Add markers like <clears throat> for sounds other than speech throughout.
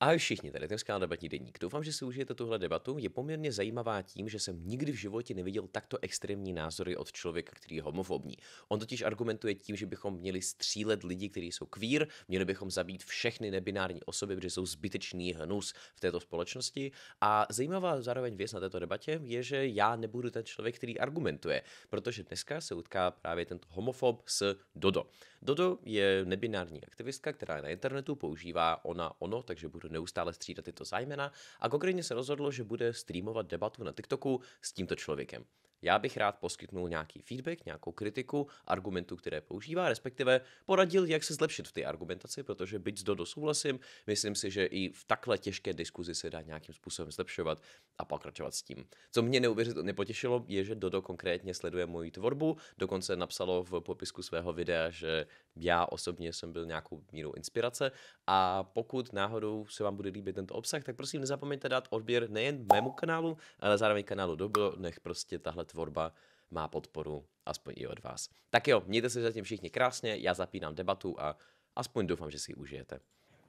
Ahoj všichni, tady skvělý debatní deník. Doufám, že si užijete tuhle debatu. Je poměrně zajímavá tím, že jsem nikdy v životě neviděl takto extrémní názory od člověka, který je homofobní. On totiž argumentuje tím, že bychom měli střílet lidi, kteří jsou queer, měli bychom zabít všechny nebinární osoby, protože jsou zbytečný hnus v této společnosti. A zajímavá zároveň věc na této debatě je, že já nebudu ten člověk, který argumentuje, protože dneska se utká právě tento homofob s Dodo. Dodo je nebinární aktivistka, která na internetu používá ona ono, takže budu neustále střídat tyto zájmena a konkrétně se rozhodlo, že bude streamovat debatu na TikToku s tímto člověkem. Já bych rád poskytnul nějaký feedback, nějakou kritiku argumentů, které používá, respektive poradil, jak se zlepšit v té argumentaci, protože byť s Dodo souhlasím, myslím si, že i v takhle těžké diskuzi se dá nějakým způsobem zlepšovat a pokračovat s tím. Co mě neuvěřitelně potěšilo, je, že Dodo konkrétně sleduje moji tvorbu, dokonce napsalo v popisku svého videa, že já osobně jsem byl nějakou mírou inspirace. A pokud náhodou se vám bude líbit tento obsah, tak prosím nezapomeňte dát odběr nejen mému kanálu, ale zároveň kanálu Dodo, nech prostě tahle tvorba má podporu, aspoň i od vás. Tak jo, mějte se zatím všichni krásně, já zapínám debatu a aspoň doufám, že si ji užijete.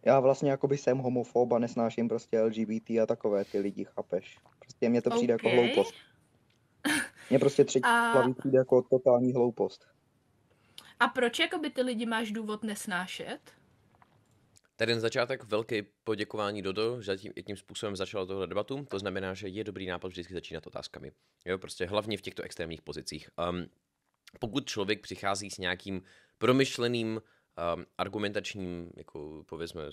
Já vlastně jakoby jsem homofob a nesnáším prostě LGBT a takové ty lidi, chápeš? Prostě mně to přijde okay. jako hloupost. Mně prostě třetí a... přijde jako totální hloupost. A proč jakoby ty lidi máš důvod nesnášet? Tady na začátek velké poděkování Dodo, že tím, jakým způsobem začala tohle debatu. To znamená, že je dobrý nápad vždycky začínat otázkami. Jo, prostě hlavně v těchto extrémních pozicích. Um, pokud člověk přichází s nějakým promyšleným um, argumentačním, jako povězme,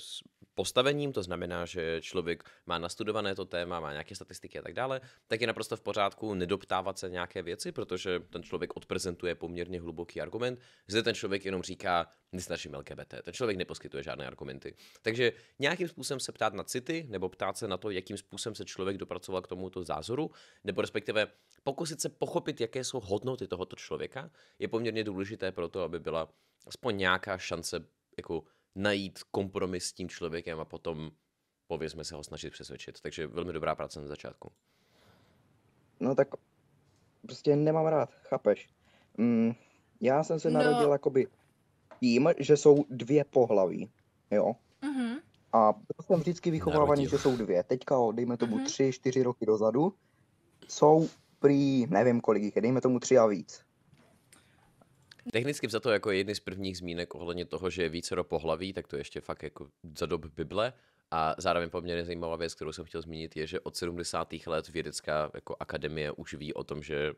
postavením, to znamená, že člověk má nastudované to téma, má nějaké statistiky a tak dále, tak je naprosto v pořádku nedoptávat se nějaké věci, protože ten člověk odprezentuje poměrně hluboký argument. Zde ten člověk jenom říká, nesnažím LGBT. Ten člověk neposkytuje žádné argumenty. Takže nějakým způsobem se ptát na city, nebo ptát se na to, jakým způsobem se člověk dopracoval k tomuto zázoru, nebo respektive pokusit se pochopit, jaké jsou hodnoty tohoto člověka, je poměrně důležité pro to, aby byla aspoň nějaká šance jako najít kompromis s tím člověkem a potom povězme se ho snažit přesvědčit. Takže velmi dobrá práce na začátku. No tak prostě nemám rád, chápeš? Mm, já jsem se no. narodil jakoby tím, že jsou dvě pohlaví, jo? Mm-hmm. A byl jsem vždycky vychovávaný, že jsou dvě. Teďka, dejme tomu mm-hmm. tři, čtyři roky dozadu, jsou prý, nevím kolik jich je, dejme tomu tři a víc. Technicky za to jako jedny z prvních zmínek ohledně toho, že je vícero pohlaví, tak to ještě fakt jako za dob Bible. A zároveň poměrně zajímavá věc, kterou jsem chtěl zmínit, je, že od 70. let vědecká jako akademie už ví o tom, že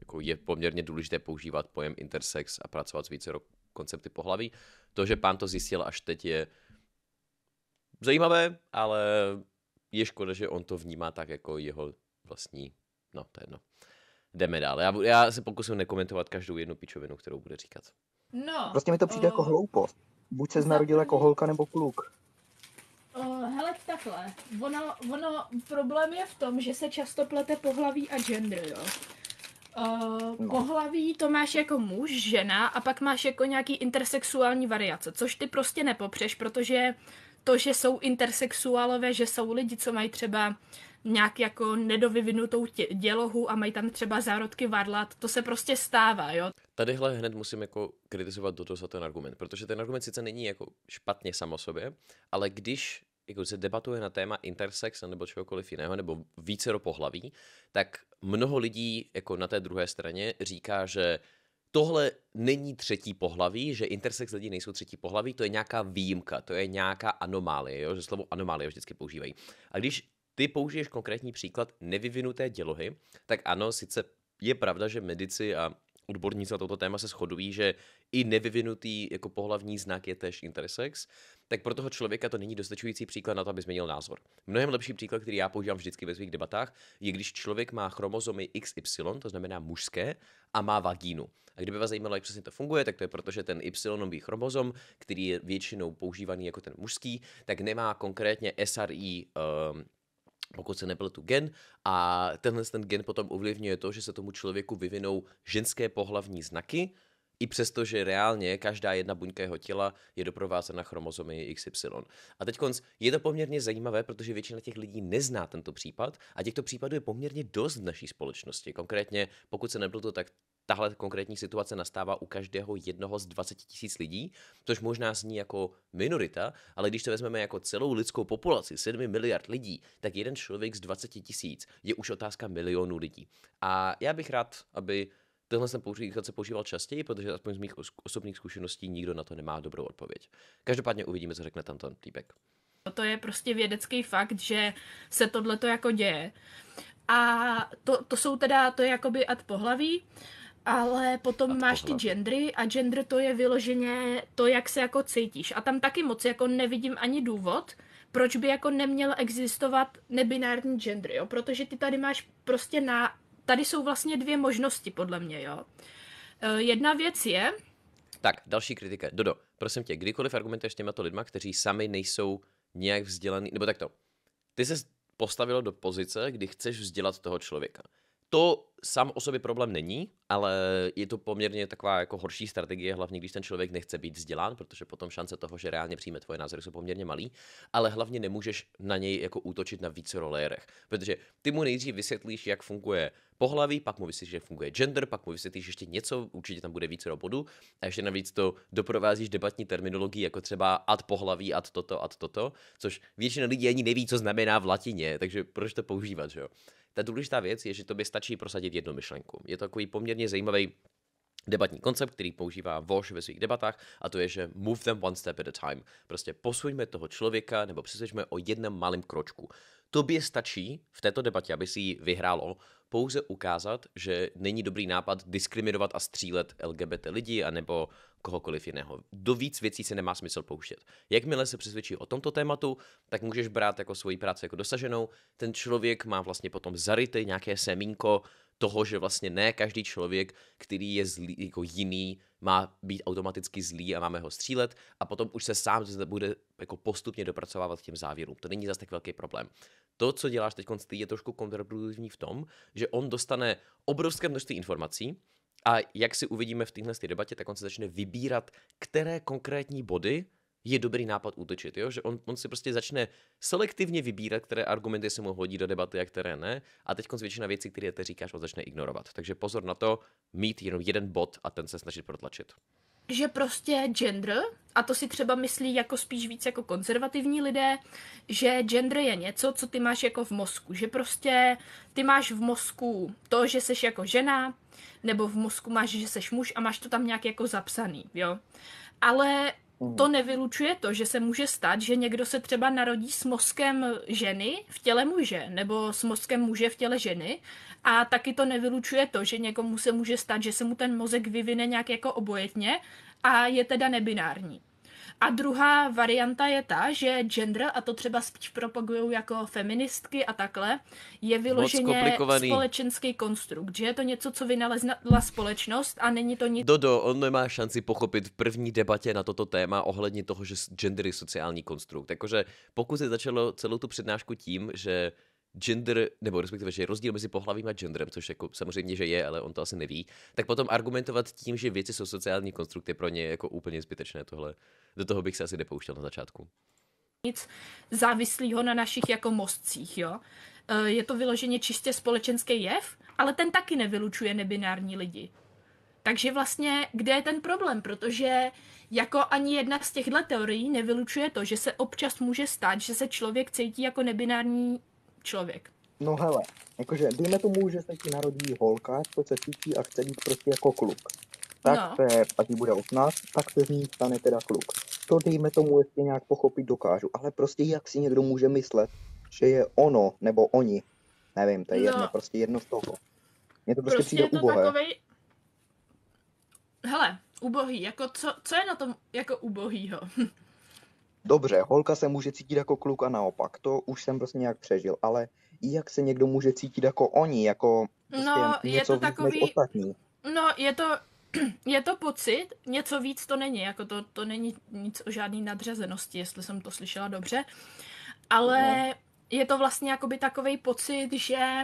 jako je poměrně důležité používat pojem intersex a pracovat s vícero koncepty pohlaví. To, že pán to zjistil až teď je zajímavé, ale je škoda, že on to vnímá tak jako jeho vlastní, no to je jedno jdeme dál. Já, já se pokusím nekomentovat každou jednu pičovinu, kterou bude říkat. No. Prostě mi to přijde uh, jako hloupost. Buď se narodil jako holka nebo kluk. Uh, hele, takhle. Ono, ono, problém je v tom, že se často plete pohlaví a gender, jo. Uh, no. Pohlaví to máš jako muž, žena a pak máš jako nějaký intersexuální variace, což ty prostě nepopřeš, protože to, že jsou intersexuálové, že jsou lidi, co mají třeba nějak jako nedovyvinutou tě, dělohu a mají tam třeba zárodky varlat, to se prostě stává, jo. Tadyhle hned musím jako kritizovat toto za ten argument, protože ten argument sice není jako špatně samo sobě, ale když jako se debatuje na téma intersex nebo čehokoliv jiného, nebo více do pohlaví, tak mnoho lidí jako na té druhé straně říká, že tohle není třetí pohlaví, že intersex lidi nejsou třetí pohlaví, to je nějaká výjimka, to je nějaká anomálie, jo? že slovo anomálie vždycky používají. A když ty použiješ konkrétní příklad nevyvinuté dělohy, tak ano, sice je pravda, že medici a odborníci na toto téma se shodují, že i nevyvinutý jako pohlavní znak je tež intersex, tak pro toho člověka to není dostačující příklad na to, aby změnil názor. Mnohem lepší příklad, který já používám vždycky ve svých debatách, je když člověk má chromozomy XY, to znamená mužské, a má vagínu. A kdyby vás zajímalo, jak přesně to funguje, tak to je proto, že ten Y chromozom, který je většinou používaný jako ten mužský, tak nemá konkrétně SRI um, pokud se nepletu gen a tenhle ten gen potom ovlivňuje to, že se tomu člověku vyvinou ženské pohlavní znaky, i přesto, že reálně každá jedna buňka jeho těla je doprovázena chromozomy XY. A teď je to poměrně zajímavé, protože většina těch lidí nezná tento případ a těchto případů je poměrně dost v naší společnosti. Konkrétně, pokud se to tak tahle konkrétní situace nastává u každého jednoho z 20 tisíc lidí, což možná zní jako minorita, ale když to vezmeme jako celou lidskou populaci, 7 miliard lidí, tak jeden člověk z 20 tisíc je už otázka milionů lidí. A já bych rád, aby Tenhle jsem používat se používal častěji, protože aspoň z mých osobních zkušeností nikdo na to nemá dobrou odpověď. Každopádně uvidíme, co řekne tam ten týpek. To je prostě vědecký fakt, že se tohle to jako děje. A to, to jsou teda, to je jakoby ad pohlaví, ale potom ad máš ty gendry a gender to je vyloženě to, jak se jako cítíš. A tam taky moc jako nevidím ani důvod, proč by jako neměl existovat nebinární gender, jo? Protože ty tady máš prostě na... Tady jsou vlastně dvě možnosti, podle mě, jo. E, jedna věc je... Tak, další kritika. Dodo, prosím tě, kdykoliv argumentuješ těmato lidma, kteří sami nejsou nějak vzdělaný, nebo takto. Ty se postavilo do pozice, kdy chceš vzdělat toho člověka. To sám o sobě problém není, ale je to poměrně taková jako horší strategie, hlavně když ten člověk nechce být vzdělán, protože potom šance toho, že reálně přijme tvoje názory, jsou poměrně malý, ale hlavně nemůžeš na něj jako útočit na více rolérech, protože ty mu nejdřív vysvětlíš, jak funguje pohlaví, pak mu vysvětlíš, jak funguje gender, pak mu vysvětlíš ještě něco, určitě tam bude více bodu a ještě navíc to doprovázíš debatní terminologií, jako třeba ad pohlaví, ad toto, ad toto, což většina lidí ani neví, co znamená v latině, takže proč to používat, že jo? Ta důležitá věc je, že to by stačí prosadit jednu myšlenku. Je to takový poměrně zajímavý debatní koncept, který používá Voš ve svých debatách, a to je, že move them one step at a time. Prostě posuňme toho člověka nebo přesvědčme o jednom malém kročku. Tobě stačí v této debatě, aby si ji vyhrálo, pouze ukázat, že není dobrý nápad diskriminovat a střílet LGBT lidi anebo kohokoliv jiného. Do víc věcí se nemá smysl pouštět. Jakmile se přesvědčí o tomto tématu, tak můžeš brát jako svoji práci jako dosaženou. Ten člověk má vlastně potom zaryty nějaké semínko toho, že vlastně ne každý člověk, který je zlý, jako jiný, má být automaticky zlý a máme ho střílet a potom už se sám bude jako postupně dopracovávat k těm závěrům. To není zase tak velký problém. To, co děláš teď, je trošku kontraproduktivní v tom, že on dostane obrovské množství informací, a jak si uvidíme v téhle debatě, tak on se začne vybírat, které konkrétní body je dobrý nápad útočit, jo? že on, on si prostě začne selektivně vybírat, které argumenty se mu hodí do debaty a které ne, a teď většina věcí, které ty říkáš, on začne ignorovat. Takže pozor na to, mít jenom jeden bod a ten se snažit protlačit že prostě gender, a to si třeba myslí jako spíš víc jako konzervativní lidé, že gender je něco, co ty máš jako v mozku, že prostě ty máš v mozku to, že seš jako žena, nebo v mozku máš, že seš muž a máš to tam nějak jako zapsaný, jo. Ale to mhm. nevylučuje to, že se může stát, že někdo se třeba narodí s mozkem ženy v těle muže, nebo s mozkem muže v těle ženy. A taky to nevylučuje to, že někomu se může stát, že se mu ten mozek vyvine nějak jako obojetně a je teda nebinární. A druhá varianta je ta, že gender, a to třeba spíš propagují jako feministky a takhle, je vyloženě společenský konstrukt, že je to něco, co vynalezla společnost a není to nic... Dodo, on nemá šanci pochopit v první debatě na toto téma ohledně toho, že gender je sociální konstrukt. Jakože pokud se začalo celou tu přednášku tím, že gender, nebo respektive, že je rozdíl mezi pohlavím a genderem, což jako samozřejmě, že je, ale on to asi neví, tak potom argumentovat tím, že věci jsou sociální konstrukty pro ně jako úplně zbytečné tohle. Do toho bych se asi nepouštěl na začátku. Nic závislého na našich jako mozcích, jo. E, je to vyloženě čistě společenský jev, ale ten taky nevylučuje nebinární lidi. Takže vlastně, kde je ten problém? Protože jako ani jedna z těchto teorií nevylučuje to, že se občas může stát, že se člověk cítí jako nebinární člověk. No hele, jakože dejme tomu, že se ti narodí holka, co se cítí a chce být prostě jako kluk. Tak no. se, ať bude 18, tak se z ní stane teda kluk. To dejme tomu ještě nějak pochopit dokážu, ale prostě jak si někdo může myslet, že je ono nebo oni. Nevím, to je no. jedno, prostě jedno z toho. Mně to prostě, prostě přijde to ubohé. Takovej... Hele, ubohý, jako co, co je na tom jako ubohýho? <laughs> Dobře, holka se může cítit jako kluk a naopak, to už jsem prostě nějak přežil, ale jak se někdo může cítit jako oni, jako prostě no, něco je to takový, ostatní? No, je to, <clears throat> je to pocit, něco víc to není, jako to, to není nic o žádný nadřazenosti, jestli jsem to slyšela dobře, ale no. je to vlastně jakoby takový pocit, že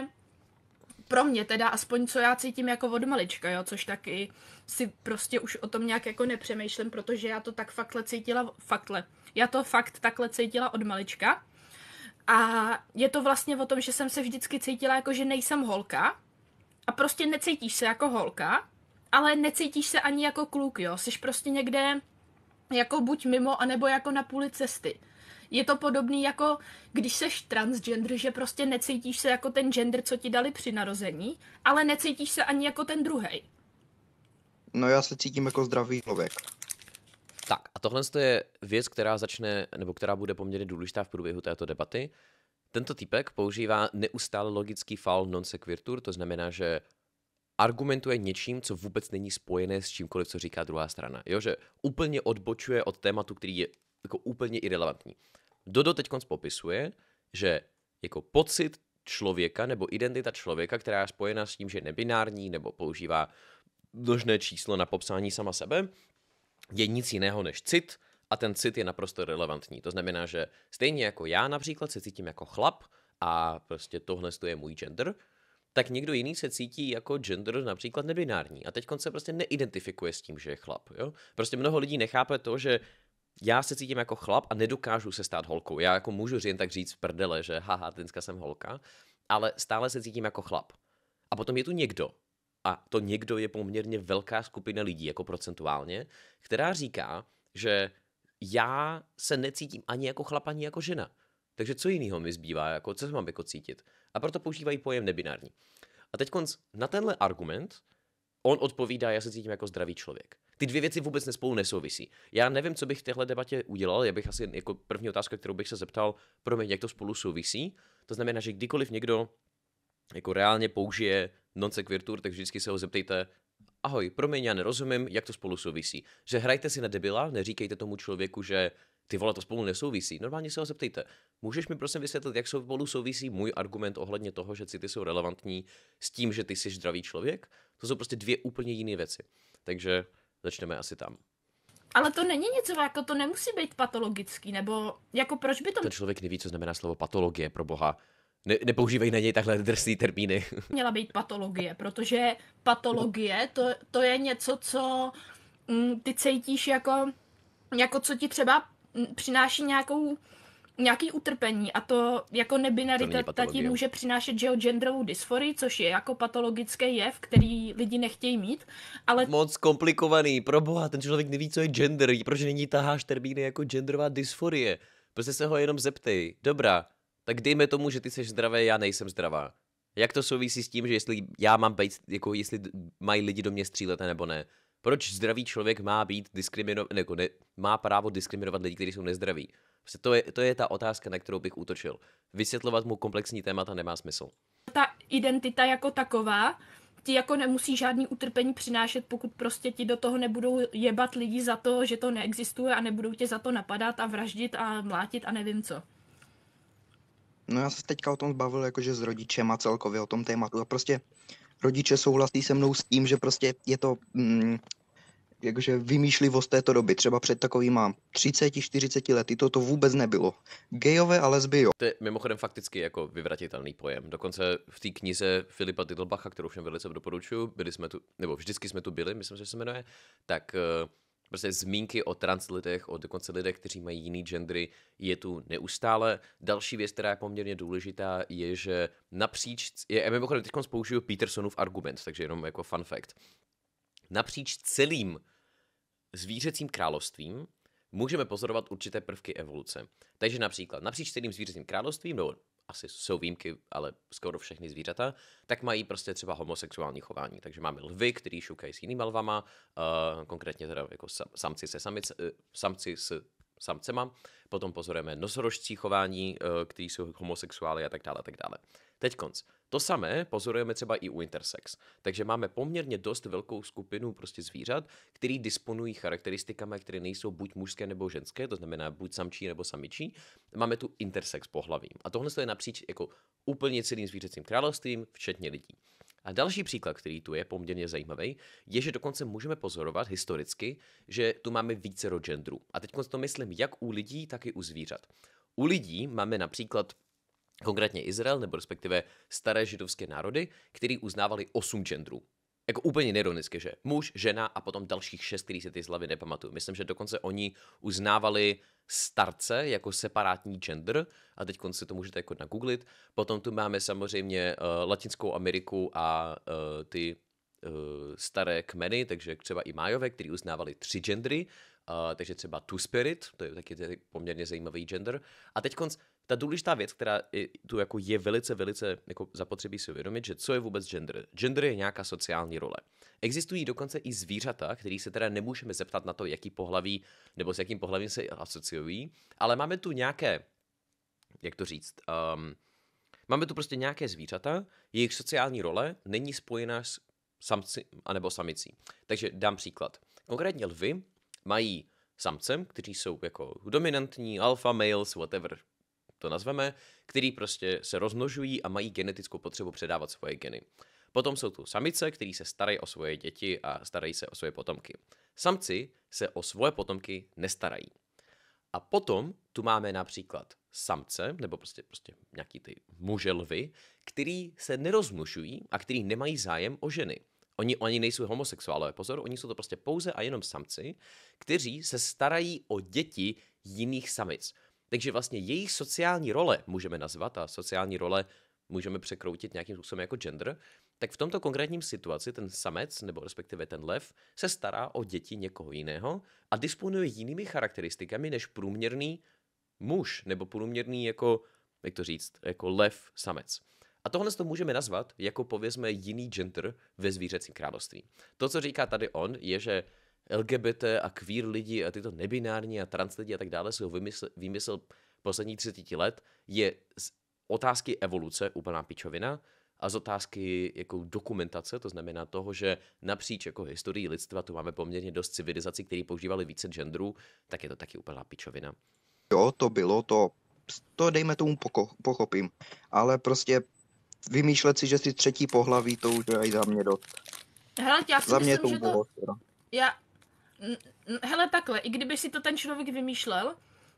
pro mě teda, aspoň co já cítím jako od malička, jo, což taky si prostě už o tom nějak jako nepřemýšlím, protože já to tak faktle cítila, faktle, já to fakt takhle cítila od malička. A je to vlastně o tom, že jsem se vždycky cítila jako, že nejsem holka a prostě necítíš se jako holka ale necítíš se ani jako kluk, jo. Jsi prostě někde jako buď mimo, anebo jako na půli cesty. Je to podobný jako když seš transgender, že prostě necítíš se jako ten gender, co ti dali při narození, ale necítíš se ani jako ten druhý. No já se cítím jako zdravý člověk. Tak a tohle je věc, která začne, nebo která bude poměrně důležitá v průběhu této debaty. Tento typek používá neustále logický fal non sequitur, to znamená, že argumentuje něčím, co vůbec není spojené s čímkoliv, co říká druhá strana. Jo, že úplně odbočuje od tématu, který je jako úplně irrelevantní. Dodo teď popisuje, že jako pocit člověka nebo identita člověka, která je spojena s tím, že je nebinární nebo používá množné číslo na popsání sama sebe, je nic jiného než cit a ten cit je naprosto relevantní. To znamená, že stejně jako já například se cítím jako chlap a prostě tohle je můj gender, tak někdo jiný se cítí jako gender například nebinární a teď se prostě neidentifikuje s tím, že je chlap. Jo? Prostě mnoho lidí nechápe to, že já se cítím jako chlap a nedokážu se stát holkou. Já jako můžu jen tak říct v prdele, že haha, dneska jsem holka, ale stále se cítím jako chlap. A potom je tu někdo, a to někdo je poměrně velká skupina lidí, jako procentuálně, která říká, že já se necítím ani jako chlap, ani jako žena. Takže co jiného mi zbývá, jako, co se mám jako cítit? A proto používají pojem nebinární. A teď na tenhle argument on odpovídá, já se cítím jako zdravý člověk. Ty dvě věci vůbec nespolu nesouvisí. Já nevím, co bych v téhle debatě udělal, já bych asi jako první otázka, kterou bych se zeptal, promiň, jak to spolu souvisí. To znamená, že kdykoliv někdo jako reálně použije non sequitur, tak vždycky se ho zeptejte, ahoj, promiň, já nerozumím, jak to spolu souvisí. Že hrajte si na debila, neříkejte tomu člověku, že ty vole, to spolu nesouvisí. Normálně se ho zeptejte. Můžeš mi prosím vysvětlit, jak spolu souvisí můj argument ohledně toho, že city jsou relevantní s tím, že ty jsi zdravý člověk? To jsou prostě dvě úplně jiné věci. Takže začneme asi tam. Ale to není něco, jako to nemusí být patologický, nebo jako proč by to... Ten člověk neví, co znamená slovo patologie, pro boha. Ne, nepoužívají na něj takhle drsný termíny. <laughs> Měla být patologie, protože patologie to, to je něco, co mm, ty cítíš jako, jako co ti třeba mm, přináší nějakou nějaký utrpení a to jako nebinarita ta ti může přinášet že genderovou dysforii, což je jako patologický jev, který lidi nechtějí mít, ale... Moc komplikovaný, pro boha, ten člověk neví, co je gender, proč není taháš termíny jako genderová dysforie. Prostě se ho jenom zeptej. Dobrá, tak dejme tomu, že ty jsi zdravý, já nejsem zdravá. Jak to souvisí s tím, že jestli já mám být, jako jestli mají lidi do mě střílet nebo ne? Proč zdravý člověk má být diskriminovat, jako ne, má právo diskriminovat lidi, kteří jsou nezdraví? Prostě to je, to je ta otázka, na kterou bych útočil. Vysvětlovat mu komplexní témata nemá smysl. Ta identita jako taková ti jako nemusí žádný utrpení přinášet, pokud prostě ti do toho nebudou jebat lidi za to, že to neexistuje a nebudou tě za to napadat a vraždit a mlátit a nevím co. No já se teďka o tom bavil jakože s rodičem a celkově o tom tématu a prostě rodiče souhlasí se mnou s tím, že prostě je to mm, jakože vymýšlivost této doby. Třeba před takovýma 30-40 lety toto vůbec nebylo. Gejové a lesby jo. To je mimochodem fakticky jako vyvratitelný pojem. Dokonce v té knize Filipa Titlbacha, kterou všem velice doporučuju, byli jsme tu, nebo vždycky jsme tu byli, myslím, že se jmenuje, tak uh, prostě zmínky o trans lidech, o dokonce lidech, kteří mají jiný gendry, je tu neustále. Další věc, která je poměrně důležitá, je, že napříč, je, mimochodem teď použiju Petersonův argument, takže jenom jako fun fact. Napříč celým zvířecím královstvím můžeme pozorovat určité prvky evoluce. Takže například napříč celým zvířecím královstvím, nebo asi jsou výjimky, ale skoro všechny zvířata, tak mají prostě třeba homosexuální chování. Takže máme lvy, který šukají s jinými lvama, uh, konkrétně teda jako samci se samic, uh, samci s samcema, potom pozorujeme nosorožcí chování, uh, který jsou homosexuály a tak dále, a tak dále. Teď konc. To samé pozorujeme třeba i u intersex. Takže máme poměrně dost velkou skupinu prostě zvířat, který disponují charakteristikami, které nejsou buď mužské nebo ženské, to znamená buď samčí nebo samičí. Máme tu intersex pohlavím. A tohle je napříč jako úplně celým zvířecím královstvím, včetně lidí. A další příklad, který tu je poměrně zajímavý, je, že dokonce můžeme pozorovat historicky, že tu máme více genderů. A teď to myslím jak u lidí, tak i u zvířat. U lidí máme například konkrétně Izrael, nebo respektive staré židovské národy, který uznávali osm genderů. Jako úplně neronicky, že muž, žena a potom dalších šest, který se ty z hlavy nepamatuju. Myslím, že dokonce oni uznávali starce jako separátní gender a teď si to můžete jako nagooglit. Potom tu máme samozřejmě uh, Latinskou Ameriku a uh, ty staré kmeny, takže třeba i Májové, kteří uznávali tři gendry, uh, takže třeba Two Spirit, to je taky poměrně zajímavý gender. A teď konc, ta důležitá věc, která tu jako je velice, velice jako zapotřebí si uvědomit, že co je vůbec gender? Gender je nějaká sociální role. Existují dokonce i zvířata, který se teda nemůžeme zeptat na to, jaký pohlaví nebo s jakým pohlavím se asociují, ale máme tu nějaké, jak to říct, um, máme tu prostě nějaké zvířata, jejich sociální role není spojená s samci anebo samicí. Takže dám příklad. Konkrétně lvy mají samce, kteří jsou jako dominantní, alpha males, whatever to nazveme, který prostě se rozmnožují a mají genetickou potřebu předávat svoje geny. Potom jsou tu samice, který se starají o svoje děti a starají se o svoje potomky. Samci se o svoje potomky nestarají. A potom tu máme například samce, nebo prostě, prostě nějaký ty muže lvy, který se nerozmnožují a který nemají zájem o ženy. Oni, oni nejsou homosexuálové, pozor, oni jsou to prostě pouze a jenom samci, kteří se starají o děti jiných samic. Takže vlastně jejich sociální role můžeme nazvat, a sociální role můžeme překroutit nějakým způsobem jako gender, tak v tomto konkrétním situaci ten samec, nebo respektive ten lev, se stará o děti někoho jiného a disponuje jinými charakteristikami než průměrný muž, nebo průměrný jako, jak to říct, jako lev samec. A tohle to můžeme nazvat jako povězme jiný gender ve zvířecím království. To, co říká tady on, je, že LGBT a queer lidi a tyto nebinární a trans lidi a tak dále jsou vymysl, vymysl posledních 30 let, je z otázky evoluce úplná pičovina a z otázky jako dokumentace, to znamená toho, že napříč jako historii lidstva tu máme poměrně dost civilizací, které používali více genderů, tak je to taky úplná pičovina. Jo, to bylo, to, to dejme tomu poko, pochopím, ale prostě vymýšlet si, že si třetí pohlaví, to už je i za mě dost. Hele, já si za mě myslím, to že to... Já, hele takhle, i kdyby si to ten člověk vymýšlel,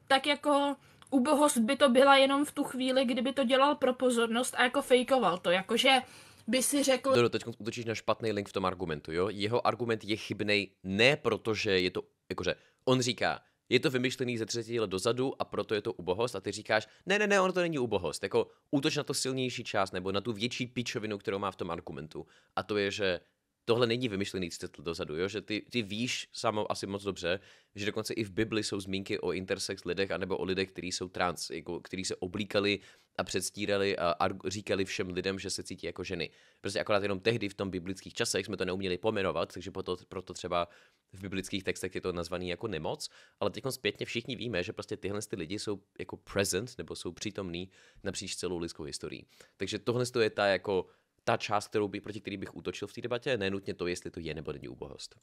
tak jako ubohost by to byla jenom v tu chvíli, kdyby to dělal pro pozornost a jako fejkoval to, jakože by si řekl... Dodo, teď útočíš na špatný link v tom argumentu, jo? Jeho argument je chybný ne protože je to, jakože, on říká, je to vymyšlený ze třetí let dozadu a proto je to ubohost a ty říkáš, ne, ne, ne, ono to není ubohost, jako útoč na to silnější část nebo na tu větší pičovinu, kterou má v tom argumentu. A to je, že tohle není vymyšlený 30 let dozadu, jo? že ty, ty víš samo asi moc dobře, že dokonce i v Bibli jsou zmínky o intersex lidech anebo o lidech, kteří jsou trans, jako, kteří se oblíkali a předstírali a, a říkali všem lidem, že se cítí jako ženy. Prostě akorát jenom tehdy v tom biblických časech jsme to neuměli pomenovat, takže proto, proto třeba v biblických textech je to nazvaný jako nemoc, ale teď zpětně všichni víme, že prostě tyhle ty lidi jsou jako present nebo jsou přítomní napříč celou lidskou historií. Takže tohle je ta jako ta část, kterou by, proti který bych útočil v té debatě, nenutně to, jestli to je nebo není ubohost.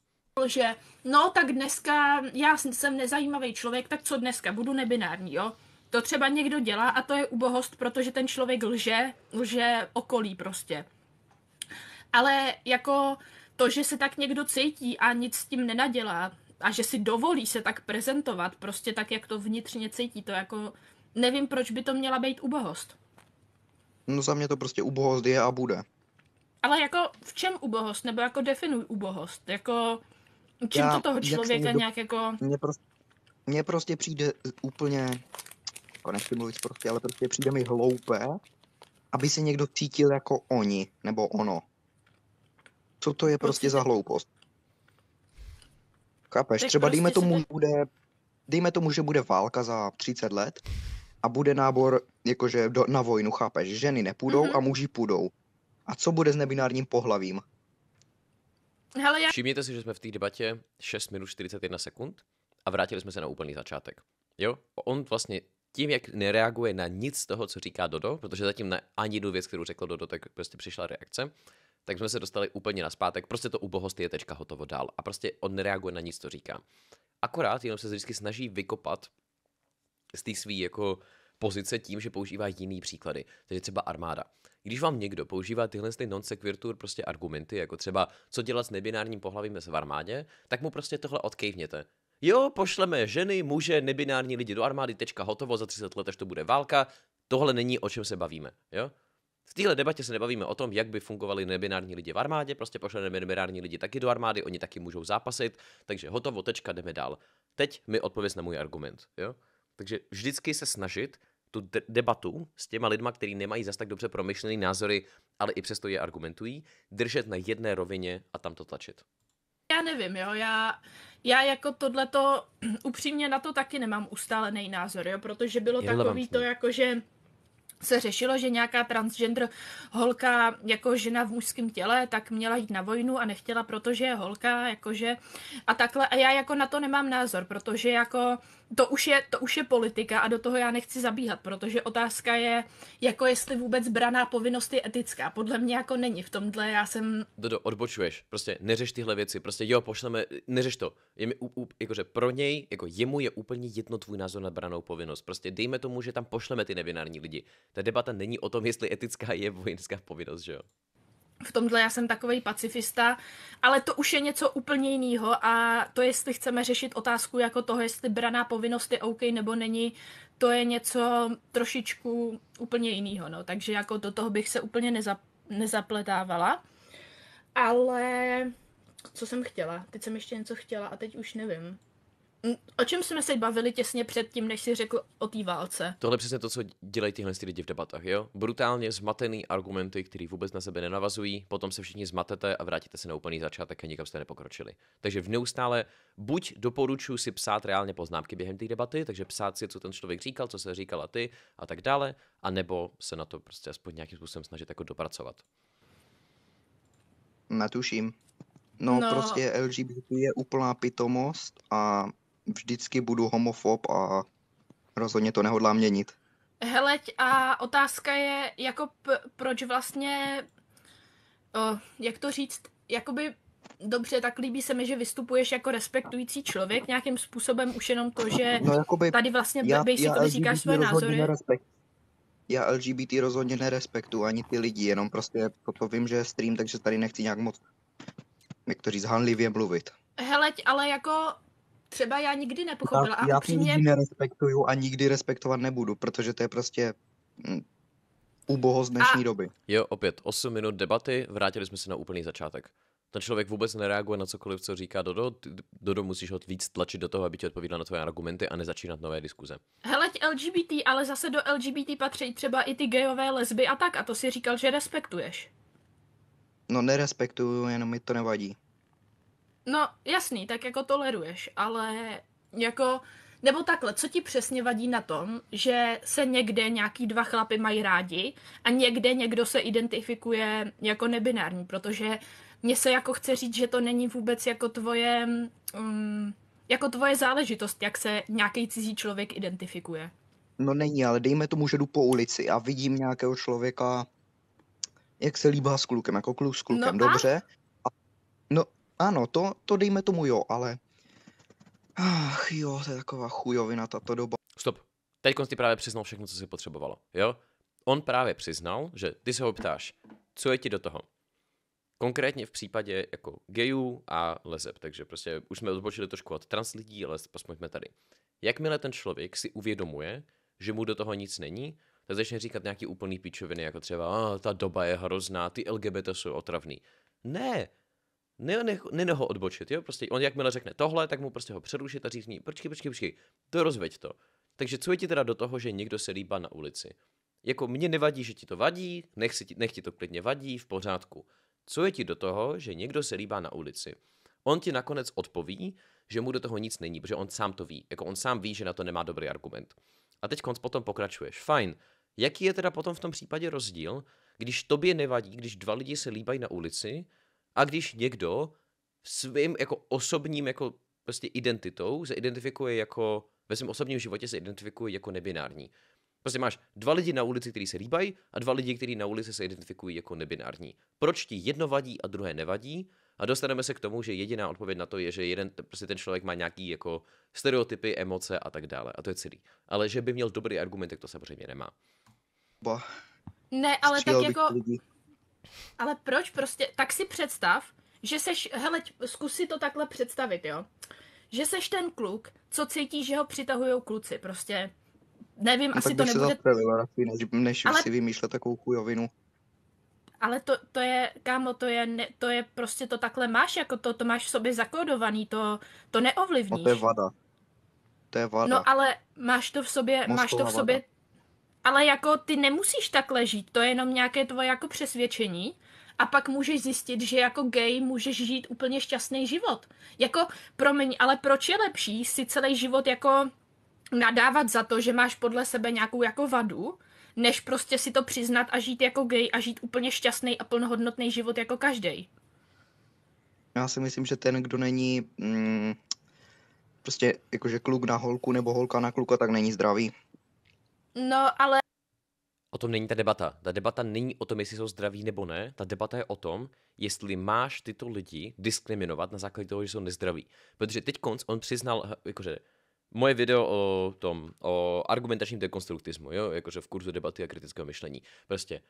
Že, no tak dneska, já jsem nezajímavý člověk, tak co dneska, budu nebinární, jo? To třeba někdo dělá a to je ubohost, protože ten člověk lže, lže okolí prostě. Ale jako to, že se tak někdo cítí a nic s tím nenadělá a že si dovolí se tak prezentovat, prostě tak, jak to vnitřně cítí, to jako nevím, proč by to měla být ubohost. No za mě to prostě ubohost je a bude. Ale jako v čem ubohost? Nebo jako definuj ubohost? Jako čím Já, to toho člověka jak nějak jako... Mně prostě, mně prostě přijde úplně, jako nechci mluvit prostě, ale prostě přijde mi hloupé, aby se někdo cítil jako oni, nebo ono. Co to je prostě za hloupost? Chápeš? Třeba prostě dejme tomu, že bude, dejme tomu, že bude válka za 30 let a bude nábor jakože do, na vojnu, chápeš? Ženy nepůjdou mm-hmm. a muži půjdou. A co bude s nebinárním pohlavím? Hele, já... Všimněte si, že jsme v té debatě 6 minut 41 sekund a vrátili jsme se na úplný začátek. Jo? On vlastně tím, jak nereaguje na nic z toho, co říká Dodo, protože zatím na ani jednu věc, kterou řekl Dodo, tak prostě přišla reakce, tak jsme se dostali úplně na zpátek. Prostě to ubohost je teďka hotovo dál. A prostě on nereaguje na nic, co říká. Akorát jenom se vždycky snaží vykopat z té svý jako pozice tím, že používá jiný příklady. Takže třeba armáda. Když vám někdo používá tyhle non sequitur prostě argumenty, jako třeba co dělat s nebinárním pohlavím v armádě, tak mu prostě tohle odkejvněte. Jo, pošleme ženy, muže, nebinární lidi do armády, tečka, hotovo, za 30 let až to bude válka. Tohle není o čem se bavíme, jo? V téhle debatě se nebavíme o tom, jak by fungovali nebinární lidi v armádě, prostě pošleme nebinární lidi taky do armády, oni taky můžou zápasit, takže hotovo, tečka, jdeme dál. Teď mi odpověz na můj argument, jo? Takže vždycky se snažit tu de- debatu s těma lidma, kteří nemají zas tak dobře promyšlený názory, ale i přesto je argumentují, držet na jedné rovině a tam to tlačit? Já nevím, jo, já, já jako tohleto, <clears throat> upřímně na to taky nemám ustálený názor, jo, protože bylo takový to jako, že se řešilo, že nějaká transgender holka jako žena v mužském těle, tak měla jít na vojnu a nechtěla, protože je holka, jakože a takhle. A já jako na to nemám názor, protože jako to už je, to už je politika a do toho já nechci zabíhat, protože otázka je, jako jestli vůbec braná povinnost je etická. Podle mě jako není v tomhle, já jsem... Dodo, odbočuješ, prostě neřeš tyhle věci, prostě jo, pošleme, neřeš to. Je mi, u, u, jakože pro něj, jako jemu je úplně jedno tvůj názor na branou povinnost. Prostě dejme tomu, že tam pošleme ty nebinární lidi. Ta debata není o tom, jestli etická je vojenská povinnost, že jo? V tomhle já jsem takový pacifista, ale to už je něco úplně jiného a to, jestli chceme řešit otázku jako toho, jestli braná povinnost je OK nebo není, to je něco trošičku úplně jiného, no. takže jako do toho bych se úplně neza, nezapletávala. Ale co jsem chtěla? Teď jsem ještě něco chtěla a teď už nevím. O čem jsme se bavili těsně předtím, než si řekl o té válce? Tohle je přesně to, co dělají tyhle lidi v debatách, jo? Brutálně zmatený argumenty, které vůbec na sebe nenavazují, potom se všichni zmatete a vrátíte se na úplný začátek a nikam jste nepokročili. Takže v neustále buď doporučuji si psát reálně poznámky během té debaty, takže psát si, co ten člověk říkal, co se říkala ty a tak dále, a nebo se na to prostě aspoň nějakým způsobem snažit jako dopracovat. Netuším. No, no, prostě LGBT je úplná pitomost a vždycky budu homofob a rozhodně to nehodlám měnit. Heleď, a otázka je, jako p- proč vlastně, o, jak to říct, jakoby dobře, tak líbí se mi, že vystupuješ jako respektující člověk nějakým způsobem, už jenom to, že no, jakoby, tady vlastně já, basically já říkáš své názory. Nerespekt, já LGBT rozhodně nerespektuju ani ty lidi, jenom prostě toto vím, že je stream, takže tady nechci nějak moc, jak to říct, hanlivě mluvit. Heleď, ale jako třeba já nikdy nepochopila. Já, já upřímně... nikdy nerespektuju a nikdy respektovat nebudu, protože to je prostě hm, uboho z dnešní a... doby. Jo, opět 8 minut debaty, vrátili jsme se na úplný začátek. Ten člověk vůbec nereaguje na cokoliv, co říká Dodo. Dodo musíš ho víc tlačit do toho, aby ti odpovídal na tvoje argumenty a nezačínat nové diskuze. Heleď LGBT, ale zase do LGBT patří třeba i ty gejové lesby a tak, a to si říkal, že respektuješ. No nerespektuju, jenom mi to nevadí. No, jasný, tak jako toleruješ, ale jako, nebo takhle, co ti přesně vadí na tom, že se někde nějaký dva chlapy mají rádi a někde někdo se identifikuje jako nebinární, protože mně se jako chce říct, že to není vůbec jako tvoje, um, jako tvoje záležitost, jak se nějaký cizí člověk identifikuje. No není, ale dejme tomu, že jdu po ulici a vidím nějakého člověka, jak se líbá s klukem, jako kluk s klukem, no dobře. A... No ano, to, to dejme tomu jo, ale... Ach jo, to je taková chujovina tato doba. Stop. Teď ty právě přiznal všechno, co si potřebovalo, jo? On právě přiznal, že ty se ho ptáš, co je ti do toho? Konkrétně v případě jako gayů a lezeb, takže prostě už jsme odbočili trošku od trans lidí, ale aspoň jsme tady. Jakmile ten člověk si uvědomuje, že mu do toho nic není, tak začne říkat nějaký úplný píčoviny, jako třeba, ta doba je hrozná, ty LGBT jsou otravný. Ne, ne, ne, ne, ho odbočit, jo, prostě on jakmile řekne tohle, tak mu prostě ho přerušit a říct ní, počkej, počkej, počkej, to rozveď to. Takže co je ti teda do toho, že někdo se líbá na ulici? Jako mně nevadí, že ti to vadí, nech, si, nech ti to klidně vadí, v pořádku. Co je ti do toho, že někdo se líbá na ulici? On ti nakonec odpoví, že mu do toho nic není, protože on sám to ví. Jako on sám ví, že na to nemá dobrý argument. A teď konc potom pokračuješ. Fajn. Jaký je teda potom v tom případě rozdíl, když tobě nevadí, když dva lidi se líbají na ulici a když někdo svým jako osobním jako prostě identitou se identifikuje jako, ve svém osobním životě se identifikuje jako nebinární. Prostě máš dva lidi na ulici, kteří se líbají a dva lidi, kteří na ulici se identifikují jako nebinární. Proč ti jedno vadí a druhé nevadí? A dostaneme se k tomu, že jediná odpověď na to je, že jeden, prostě ten člověk má nějaký jako stereotypy, emoce a tak dále. A to je celý. Ale že by měl dobrý argument, tak to samozřejmě nemá. Ba. Ne, ale tak jako... Lidi. Ale proč prostě, tak si představ, že seš, hele, zkus si to takhle představit, jo. Že seš ten kluk, co cítí, že ho přitahují kluci, prostě. Nevím, no, asi to nebude... Zapravila, než, než ale... si vymýšlet takovou chujovinu. Ale to, to je, kámo, to je, ne, to je prostě to takhle máš, jako to, to máš v sobě zakódovaný, to, to neovlivníš. No to je vada. To je vada. No ale máš to v sobě, Mosková máš to v sobě, ale jako ty nemusíš takhle žít, to je jenom nějaké tvoje jako přesvědčení a pak můžeš zjistit, že jako gay můžeš žít úplně šťastný život. Jako, promiň, ale proč je lepší si celý život jako nadávat za to, že máš podle sebe nějakou jako vadu, než prostě si to přiznat a žít jako gay a žít úplně šťastný a plnohodnotný život jako každý. Já si myslím, že ten, kdo není mm, prostě jakože kluk na holku nebo holka na kluka, tak není zdravý. No, ale O tom není ta debata. Ta debata není o tom, jestli jsou zdraví nebo ne. Ta debata je o tom, jestli máš tyto lidi diskriminovat na základě toho, že jsou nezdraví. Protože teď konc on přiznal, jakože moje video o tom, o argumentačním dekonstruktismu, jo, jakože v kurzu debaty a kritického myšlení. Prostě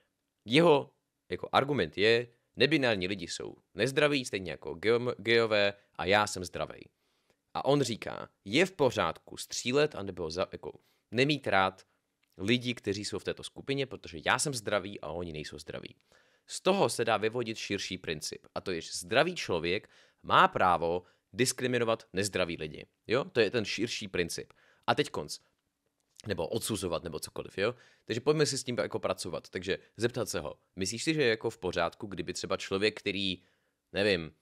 jeho jako argument je, nebinární lidi jsou nezdraví, stejně jako geové a já jsem zdravý. A on říká, je v pořádku střílet anebo za, jako nemít rád lidi, kteří jsou v této skupině, protože já jsem zdravý a oni nejsou zdraví. Z toho se dá vyvodit širší princip, a to je, že zdravý člověk má právo diskriminovat nezdravý lidi. Jo? To je ten širší princip. A teď konc. Nebo odsuzovat, nebo cokoliv, jo? Takže pojďme si s tím jako pracovat. Takže zeptat se ho, myslíš si, že je jako v pořádku, kdyby třeba člověk, který, nevím,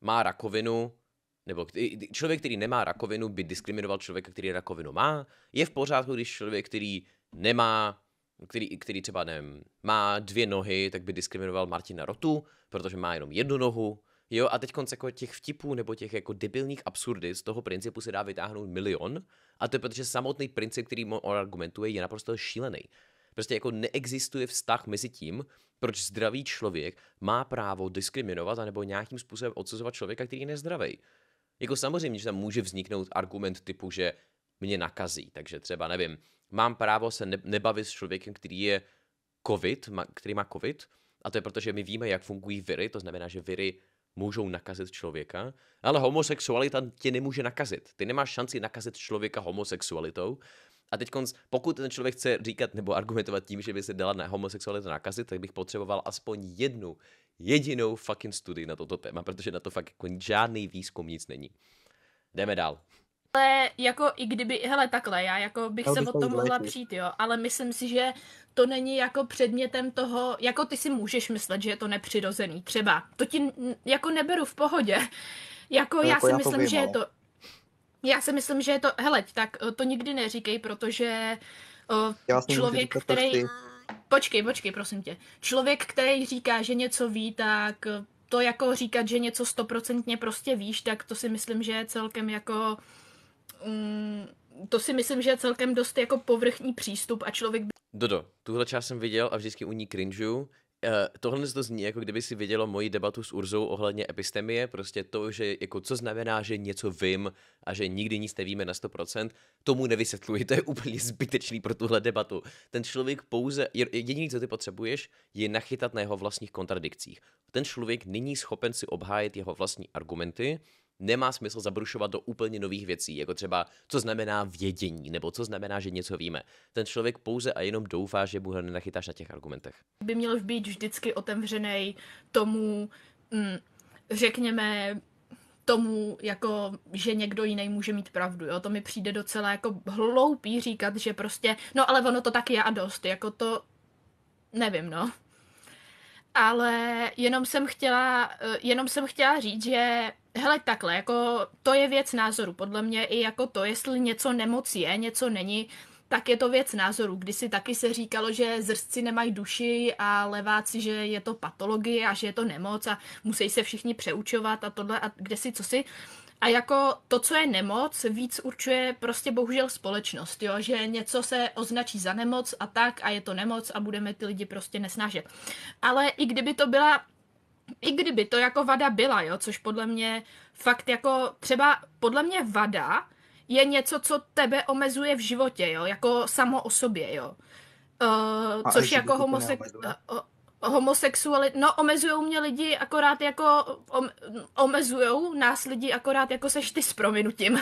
má rakovinu, nebo člověk, který nemá rakovinu, by diskriminoval člověka, který rakovinu má? Je v pořádku, když člověk, který nemá, který, který třeba nevím, má dvě nohy, tak by diskriminoval Martina Rotu, protože má jenom jednu nohu, Jo, a teď konce jako těch vtipů nebo těch jako debilních absurdit z toho principu se dá vytáhnout milion. A to je protože samotný princip, který on argumentuje, je naprosto šílený. Prostě jako neexistuje vztah mezi tím, proč zdravý člověk má právo diskriminovat anebo nějakým způsobem odsuzovat člověka, který je nezdravý. Jako samozřejmě, že tam může vzniknout argument typu, že mě nakazí, takže třeba nevím, mám právo se nebavit s člověkem, který je COVID, který má COVID, a to je proto, že my víme, jak fungují viry, to znamená, že viry můžou nakazit člověka, ale homosexualita tě nemůže nakazit. Ty nemáš šanci nakazit člověka homosexualitou. A teď, pokud ten člověk chce říkat nebo argumentovat tím, že by se dala na homosexualitu nakazit, tak bych potřeboval aspoň jednu, jedinou fucking studii na toto téma, protože na to fakt jako žádný výzkum nic není. Jdeme dál. Ale jako i kdyby, hele takhle, já jako bych se o tom mohla přijít, jo, ale myslím si, že to není jako předmětem toho, jako ty si můžeš myslet, že je to nepřirozený, třeba. To ti jako neberu v pohodě. <laughs> Jako já jako si já myslím, vím, že je to... Já si myslím, že je to... Hele, tak to nikdy neříkej, protože o, člověk, který... Ty... Počkej, počkej, prosím tě. Člověk, který říká, že něco ví, tak to jako říkat, že něco stoprocentně prostě víš, tak to si myslím, že je celkem jako mm, to si myslím, že je celkem dost jako povrchní přístup a člověk by... Dodo, tuhle část jsem viděl a vždycky u ní cringeu. Uh, tohle to zní, jako kdyby si vidělo moji debatu s Urzou ohledně epistemie, prostě to, že jako co znamená, že něco vím a že nikdy nic nevíme na 100%, tomu nevysvětluji, to je úplně zbytečný pro tuhle debatu. Ten člověk pouze, jediný, co ty potřebuješ, je nachytat na jeho vlastních kontradikcích. Ten člověk není schopen si obhájit jeho vlastní argumenty, nemá smysl zabrušovat do úplně nových věcí, jako třeba co znamená vědění, nebo co znamená, že něco víme. Ten člověk pouze a jenom doufá, že mu nenachytáš na těch argumentech. By měl být vždycky otevřený tomu, mm, řekněme, tomu, jako, že někdo jiný může mít pravdu, jo. To mi přijde docela jako hloupý říkat, že prostě, no ale ono to taky je a dost, jako to, nevím, no ale jenom jsem chtěla, eh, jenom jsem chtěla říct, že hele takhle, jako to je věc názoru, podle mě i jako to, jestli něco nemoc je, něco není, tak je to věc názoru. Kdysi taky se říkalo, že zrstci nemají duši a leváci, že je to patologie a že je to nemoc a musí se všichni přeučovat a tohle a kde si, co si. A jako to, co je nemoc, víc určuje prostě bohužel společnost, jo? že něco se označí za nemoc a tak a je to nemoc a budeme ty lidi prostě nesnažet. Ale i kdyby to byla i kdyby to jako vada byla, jo, což podle mě fakt jako třeba podle mě vada je něco, co tebe omezuje v životě, jo, jako samo o sobě, jo. Uh, což jako homosex homosexualit, no omezují mě lidi akorát jako, om, omezujou nás lidi akorát jako seš ty s prominutím.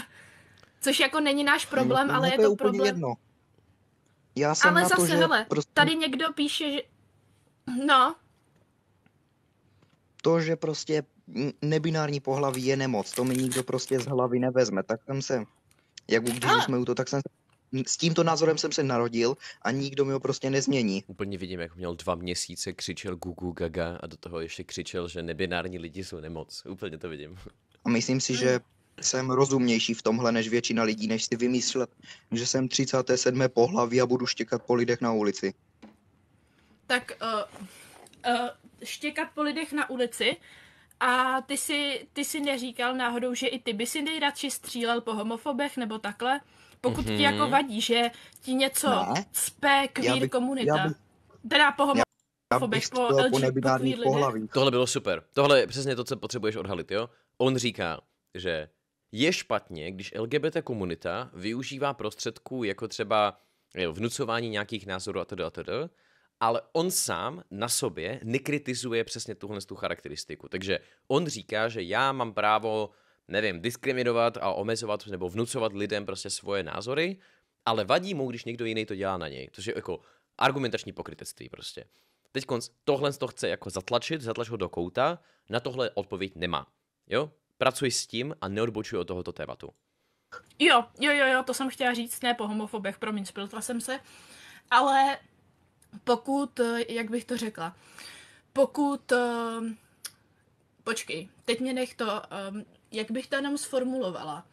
Což jako není náš problém, no, ale je to, je problém. Jedno. Já jsem ale na zase, to, že hele, prostě... tady někdo píše, že... No. To, že prostě nebinární pohlaví je nemoc, to mi nikdo prostě z hlavy nevezme, tak jsem se, jak když ale... jsme u to, tak jsem se s tímto názorem jsem se narodil a nikdo mi ho prostě nezmění. Úplně vidím, jak měl dva měsíce, křičel gugu gaga a do toho ještě křičel, že nebinární lidi jsou nemoc. Úplně to vidím. A myslím si, že jsem rozumnější v tomhle než většina lidí, než si vymyslet, že jsem 37. pohlaví a budu štěkat po lidech na ulici. Tak uh, uh, štěkat po lidech na ulici a ty si, ty si neříkal náhodou, že i ty by si nejradši střílel po homofobech nebo takhle? Pokud mm-hmm. ti jako mhm. vadí, že ti něco ne. cpe queer bych, komunita. Bych, teda po homofobech, po, po, po Tohle bylo super. Tohle je přesně to, co potřebuješ odhalit, jo? On říká, že je špatně, když LGBT komunita využívá prostředků jako třeba jo, vnucování nějakých názorů a teda a teda, ale on sám na sobě nekritizuje přesně tuhle tu charakteristiku. Takže on říká, že já mám právo, nevím, diskriminovat a omezovat nebo vnucovat lidem prostě svoje názory, ale vadí mu, když někdo jiný to dělá na něj. To je jako argumentační pokrytectví prostě. Teď tohle to chce jako zatlačit, zatlačit ho do kouta, na tohle odpověď nemá. Jo? Pracuj s tím a neodbočuj od tohoto tématu. Jo, jo, jo, jo, to jsem chtěla říct, ne po homofobech, promiň, spiltla jsem se, ale pokud, eh, jak bych to řekla, pokud, uh, počkej, teď mě nech to, um, jak bych to jenom sformulovala.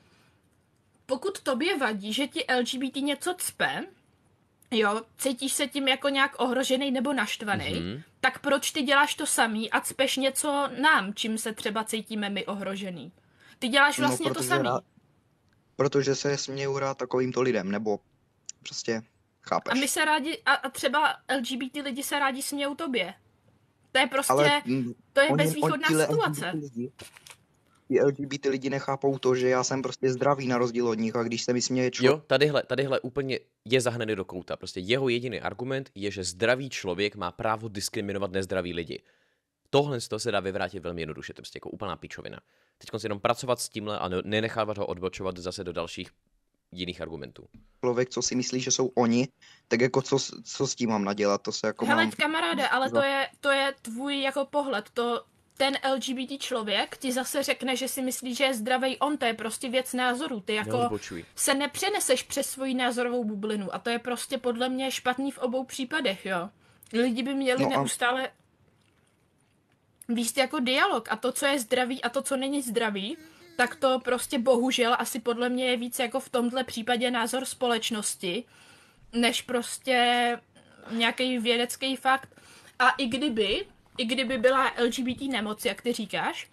Pokud tobě vadí, že ti LGBT něco cpe, jo, cítíš se tím jako nějak ohrožený nebo naštvaný, mm-hmm. tak proč ty děláš to samý a cpeš něco nám, čím se třeba cítíme my ohrožený? Ty děláš no, vlastně no, to samý. Rád, protože se směju rád takovýmto lidem, nebo prostě Chápeš? A my se rádi, a, a třeba LGBT lidi se rádi smějou tobě. To je prostě, Ale, to je oni, bezvýchodná on, situace. Lidi, LGBT lidi nechápou to, že já jsem prostě zdravý na rozdíl od nich a když se mi směje člověk... Jo, tadyhle, tadyhle úplně je zahnaný do kouta. Prostě jeho jediný argument je, že zdravý člověk má právo diskriminovat nezdravý lidi. Tohle z toho se dá vyvrátit velmi jednoduše, to je prostě jako úplná pičovina. Teď jenom pracovat s tímhle a nenechávat ho odbočovat zase do dalších jiných argumentů. Člověk, co si myslí, že jsou oni, tak jako co, co s tím mám nadělat, to se jako Hele, mám... kamaráde, ale to je, to je tvůj jako pohled, to ten LGBT člověk ti zase řekne, že si myslí, že je zdravý on, to je prostě věc názoru. Ty jako Neodbočuj. se nepřeneseš přes svoji názorovou bublinu a to je prostě podle mě špatný v obou případech, jo. Lidi by měli no a... neustále víc jako dialog a to, co je zdravý a to, co není zdravý, tak to prostě bohužel asi podle mě je víc jako v tomhle případě názor společnosti, než prostě nějaký vědecký fakt. A i kdyby, i kdyby byla LGBT nemoc, jak ty říkáš,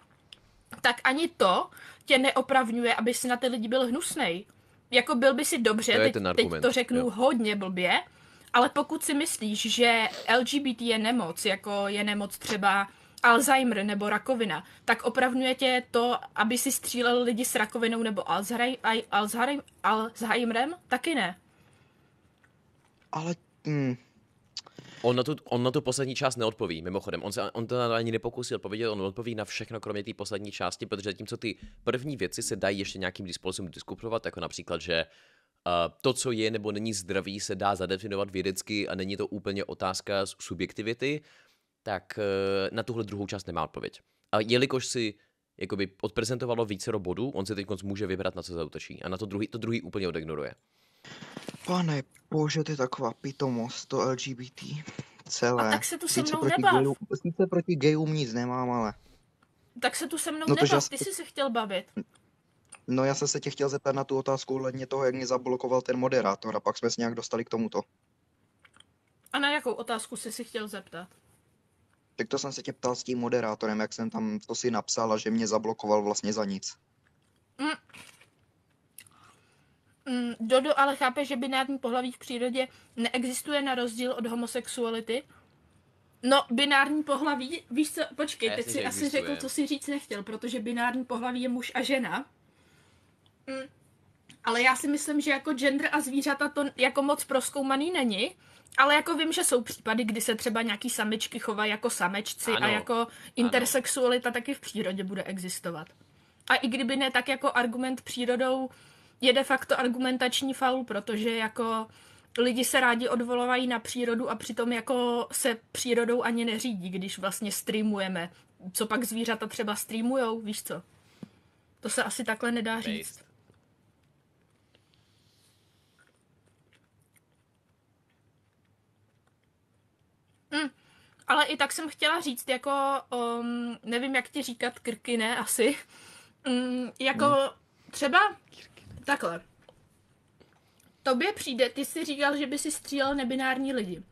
tak ani to tě neopravňuje, aby si na ty lidi byl hnusnej. Jako byl by si dobře, to teď, teď to řeknu jo. hodně blbě, ale pokud si myslíš, že LGBT je nemoc, jako je nemoc třeba Alzheimer nebo rakovina, tak opravňuje tě to, aby si střílel lidi s rakovinou nebo Alzheimer, Alzheimerem? Taky ne. Ale... Hmm. On na, tu, on na tu poslední část neodpoví, mimochodem. On, se, on to ani nepokusil odpovědět, on odpoví na všechno, kromě té poslední části, protože zatímco ty první věci se dají ještě nějakým způsobem diskutovat, jako například, že uh, to, co je nebo není zdraví, se dá zadefinovat vědecky a není to úplně otázka subjektivity, tak eh, na tuhle druhou část nemá odpověď. A jelikož si jakoby odprezentovalo více bodů, on si teď může vybrat, na co zautočí. A na to druhý, to druhý úplně odignoruje. Pane bože, to je taková pitomost, to LGBT celé. A tak se tu se mnou nebav. Gayů, sice proti gayům nic nemám, ale... Tak se tu se mnou no nebav, já... ty jsi se chtěl bavit. No já jsem se tě chtěl zeptat na tu otázku ohledně toho, jak mě zablokoval ten moderátor a pak jsme se nějak dostali k tomuto. A na jakou otázku jsi si chtěl zeptat? Tak to jsem se tě ptal s tím moderátorem, jak jsem tam to si napsal a že mě zablokoval vlastně za nic. Mm. Mm, Dodo ale chápe, že binární pohlaví v přírodě neexistuje na rozdíl od homosexuality. No, binární pohlaví, víš co, počkej, teď si asi řekl, co si říct nechtěl, protože binární pohlaví je muž a žena. Mm. Ale já si myslím, že jako gender a zvířata to jako moc proskoumaný není. Ale jako vím, že jsou případy, kdy se třeba nějaký samičky chovají jako samečci ano, a jako intersexualita ano. taky v přírodě bude existovat. A i kdyby ne, tak jako argument přírodou je de facto argumentační faul, protože jako lidi se rádi odvolávají na přírodu a přitom jako se přírodou ani neřídí, když vlastně streamujeme. Co pak zvířata třeba streamujou, víš co? To se asi takhle nedá říct. Mm. Ale i tak jsem chtěla říct, jako, um, nevím, jak ti říkat, krky, ne, asi. Um, jako hmm. třeba takhle. Tobě přijde, ty jsi říkal, že by si střílel nebinární lidi.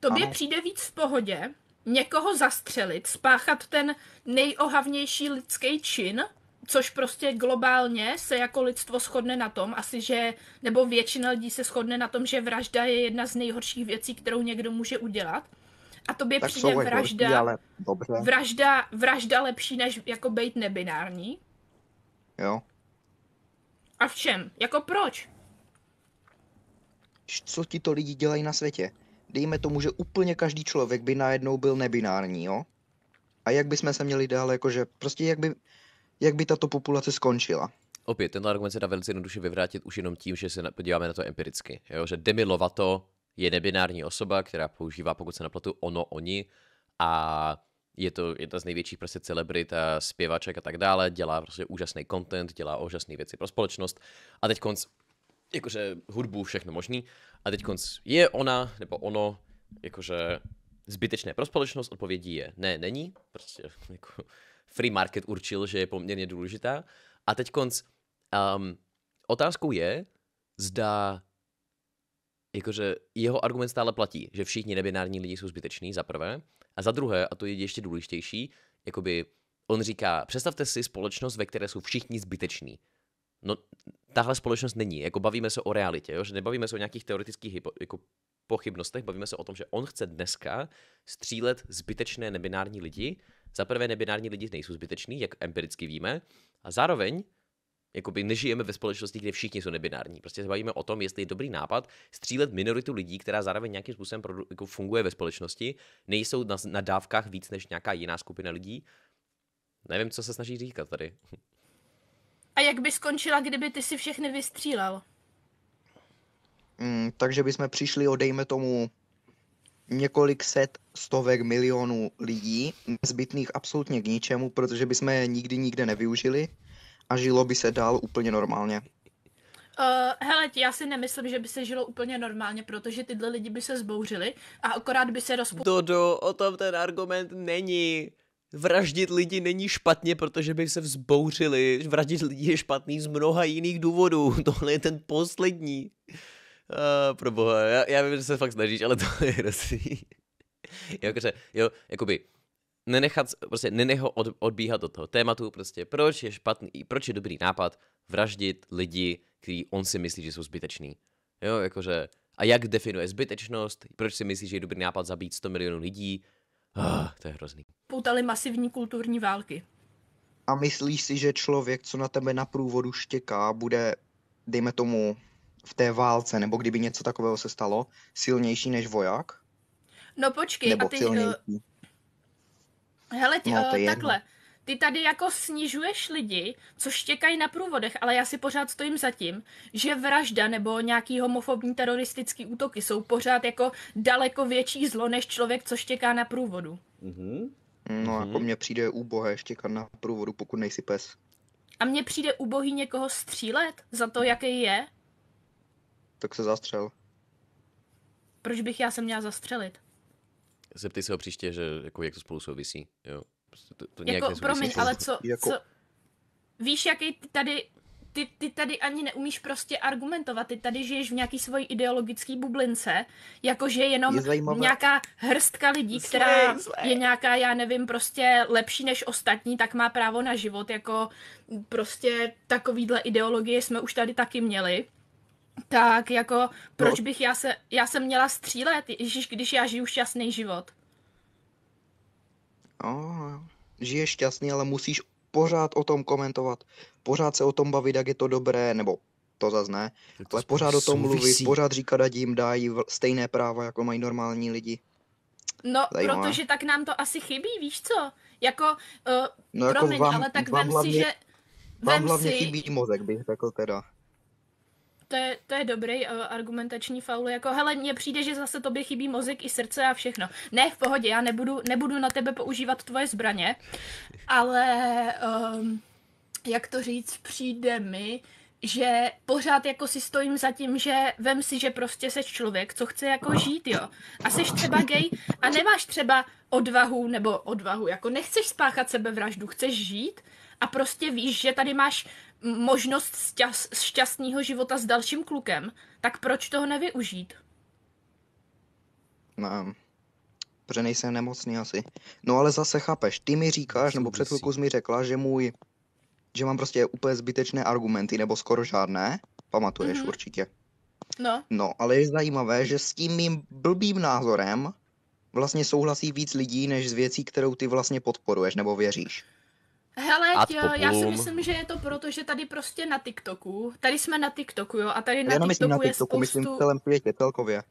Tobě ano. přijde víc v pohodě někoho zastřelit, spáchat ten nejohavnější lidský čin, což prostě globálně se jako lidstvo shodne na tom, asi že, nebo většina lidí se shodne na tom, že vražda je jedna z nejhorších věcí, kterou někdo může udělat. A tobě tak přijde vražda, horší, ale dobře. vražda, vražda lepší, než jako být nebinární? Jo. A v čem? Jako proč? Co ti to lidi dělají na světě? Dejme tomu, že úplně každý člověk by najednou byl nebinární, jo? A jak bychom se měli dál, jakože prostě jak by, jak by tato populace skončila? Opět, tento argument se dá velice jednoduše vyvrátit už jenom tím, že se podíváme na to empiricky. Jo? Že Demi Lovato je nebinární osoba, která používá, pokud se naplatu, ono, oni a je to jedna z největších prostě celebrit a zpěvaček a tak dále, dělá prostě úžasný content, dělá úžasné věci pro společnost a teď konc, jakože hudbu, všechno možný a teď konc je ona nebo ono, jakože zbytečné pro společnost, odpovědí je ne, není, prostě jako free market určil, že je poměrně důležitá a teď konc um, otázkou je, zda jakože jeho argument stále platí, že všichni nebinární lidi jsou zbyteční, za prvé. A za druhé, a to je ještě důležitější, jakoby on říká, představte si společnost, ve které jsou všichni zbyteční. No, tahle společnost není. Jako bavíme se o realitě, jo? že nebavíme se o nějakých teoretických hypo, jako pochybnostech, bavíme se o tom, že on chce dneska střílet zbytečné nebinární lidi. Za prvé nebinární lidi nejsou zbyteční, jak empiricky víme, a zároveň Jakoby nežijeme ve společnosti, kde všichni jsou nebinární. Prostě se bavíme o tom, jestli je dobrý nápad střílet minoritu lidí, která zároveň nějakým způsobem produ- jako funguje ve společnosti, nejsou na, na dávkách víc než nějaká jiná skupina lidí. Nevím, co se snaží říkat tady. A jak by skončila, kdyby ty si všechny vystřílel? Mm, takže bychom přišli o, dejme tomu, několik set, stovek milionů lidí, zbytných absolutně k ničemu, protože bychom je nikdy nikde nevyužili a žilo by se dál úplně normálně. Uh, hele, já si nemyslím, že by se žilo úplně normálně, protože tyhle lidi by se zbouřili a akorát by se rozpou... Dodo, o tom ten argument není. Vraždit lidi není špatně, protože by se vzbouřili. Vraždit lidi je špatný z mnoha jiných důvodů. <laughs> Tohle je ten poslední. Uh, pro boha, já, já vím, že se fakt snažíš, ale to je hrozný. Jakože, jo, jakoby, nenechat, prostě nenech ho od, odbíhat od toho tématu, prostě proč je špatný, proč je dobrý nápad vraždit lidi, který on si myslí, že jsou zbyteční. Jo, jakože, a jak definuje zbytečnost, proč si myslí, že je dobrý nápad zabít 100 milionů lidí, ah, to je hrozný. Poutali masivní kulturní války. A myslíš si, že člověk, co na tebe na průvodu štěká, bude, dejme tomu, v té válce, nebo kdyby něco takového se stalo, silnější než voják? No počkej, nebo a ty, silnější? Hele, tě, no, uh, takhle. Ty tady jako snižuješ lidi, co štěkají na průvodech, ale já si pořád stojím za tím, že vražda nebo nějaký homofobní teroristický útoky jsou pořád jako daleko větší zlo, než člověk, co štěká na průvodu. Mm-hmm. No mm-hmm. jako mně přijde úbohé štěkat na průvodu, pokud nejsi pes. A mně přijde úbohý někoho střílet za to, jaký je? Tak se zastřel. Proč bych já se měla zastřelit? Zeptej se ho příště, že jako jak to spolu souvisí. Jo. Prostě to, to jako, promiň, ale co, jako... co, víš, jaký ty tady, ty, ty tady ani neumíš prostě argumentovat, ty tady žiješ v nějaký svojí ideologický bublince, jakože jenom je nějaká hrstka lidí, která zlej, zlej. je nějaká, já nevím, prostě lepší než ostatní, tak má právo na život, jako prostě takovýhle ideologie jsme už tady taky měli. Tak jako, proč no. bych já se, já jsem měla střílet, ježiš, když já žiju šťastný život? No, žiješ šťastný, ale musíš pořád o tom komentovat, pořád se o tom bavit, jak je to dobré, nebo to zase ne, to ale pořád o tom souvisí. mluvit, pořád říkat, ať jim dají stejné práva, jako mají normální lidi. No, Zajímavé. protože tak nám to asi chybí, víš co? Jako, uh, no, jako promiň, vám, ale tak vám vem hlavně, si, že... Vám hlavně si... chybí mozek, bych řekl teda to je, to je dobrý uh, argumentační faul. Jako, hele, mně přijde, že zase tobě chybí mozek i srdce a všechno. Ne, v pohodě, já nebudu, nebudu na tebe používat tvoje zbraně, ale um, jak to říct, přijde mi, že pořád jako si stojím za tím, že vem si, že prostě seš člověk, co chce jako žít, jo. A seš třeba gay a nemáš třeba odvahu, nebo odvahu, jako nechceš spáchat sebevraždu, chceš žít a prostě víš, že tady máš možnost šťast, šťastného života s dalším klukem, tak proč toho nevyužít? No, protože nejsem nemocný asi. No ale zase chápeš, ty mi říkáš, nebo před chvilkou jsi mi řekla, že můj, že mám prostě úplně zbytečné argumenty, nebo skoro žádné. Pamatuješ mm-hmm. určitě. No. No, ale je zajímavé, že s tím mým blbým názorem vlastně souhlasí víc lidí, než z věcí, kterou ty vlastně podporuješ nebo věříš. Hele, tě, já si myslím, že je to proto, že tady prostě na TikToku, tady jsme na TikToku, jo, a tady na já TikToku, na TikToku je spoustu... myslím v celém světě celkově.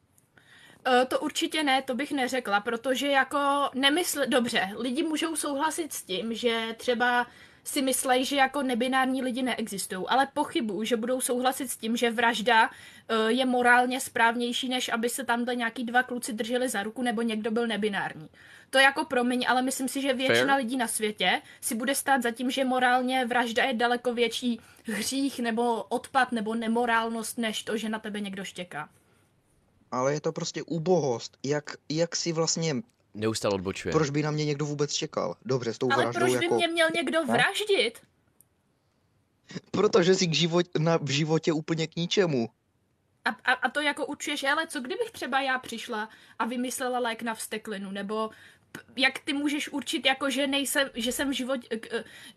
Uh, to určitě ne, to bych neřekla, protože jako nemysl... Dobře, lidi můžou souhlasit s tím, že třeba si myslejí, že jako nebinární lidi neexistují, ale pochybuju, že budou souhlasit s tím, že vražda uh, je morálně správnější, než aby se tamhle nějaký dva kluci drželi za ruku nebo někdo byl nebinární. To je jako promiň, ale myslím si, že většina Fair. lidí na světě si bude stát za tím, že morálně vražda je daleko větší hřích nebo odpad nebo nemorálnost, než to, že na tebe někdo štěká. Ale je to prostě úbohost. Jak, jak si vlastně Neustále odbočuje. Proč by na mě někdo vůbec čekal? Dobře, s tou Ale vraždou proč by jako... mě měl někdo vraždit? Protože jsi k život, na, v životě úplně k ničemu. A, a, a to jako učuješ, ale co kdybych třeba já přišla a vymyslela lék na vsteklinu, nebo jak ty můžeš určit, jako že nejsem, že jsem v, život,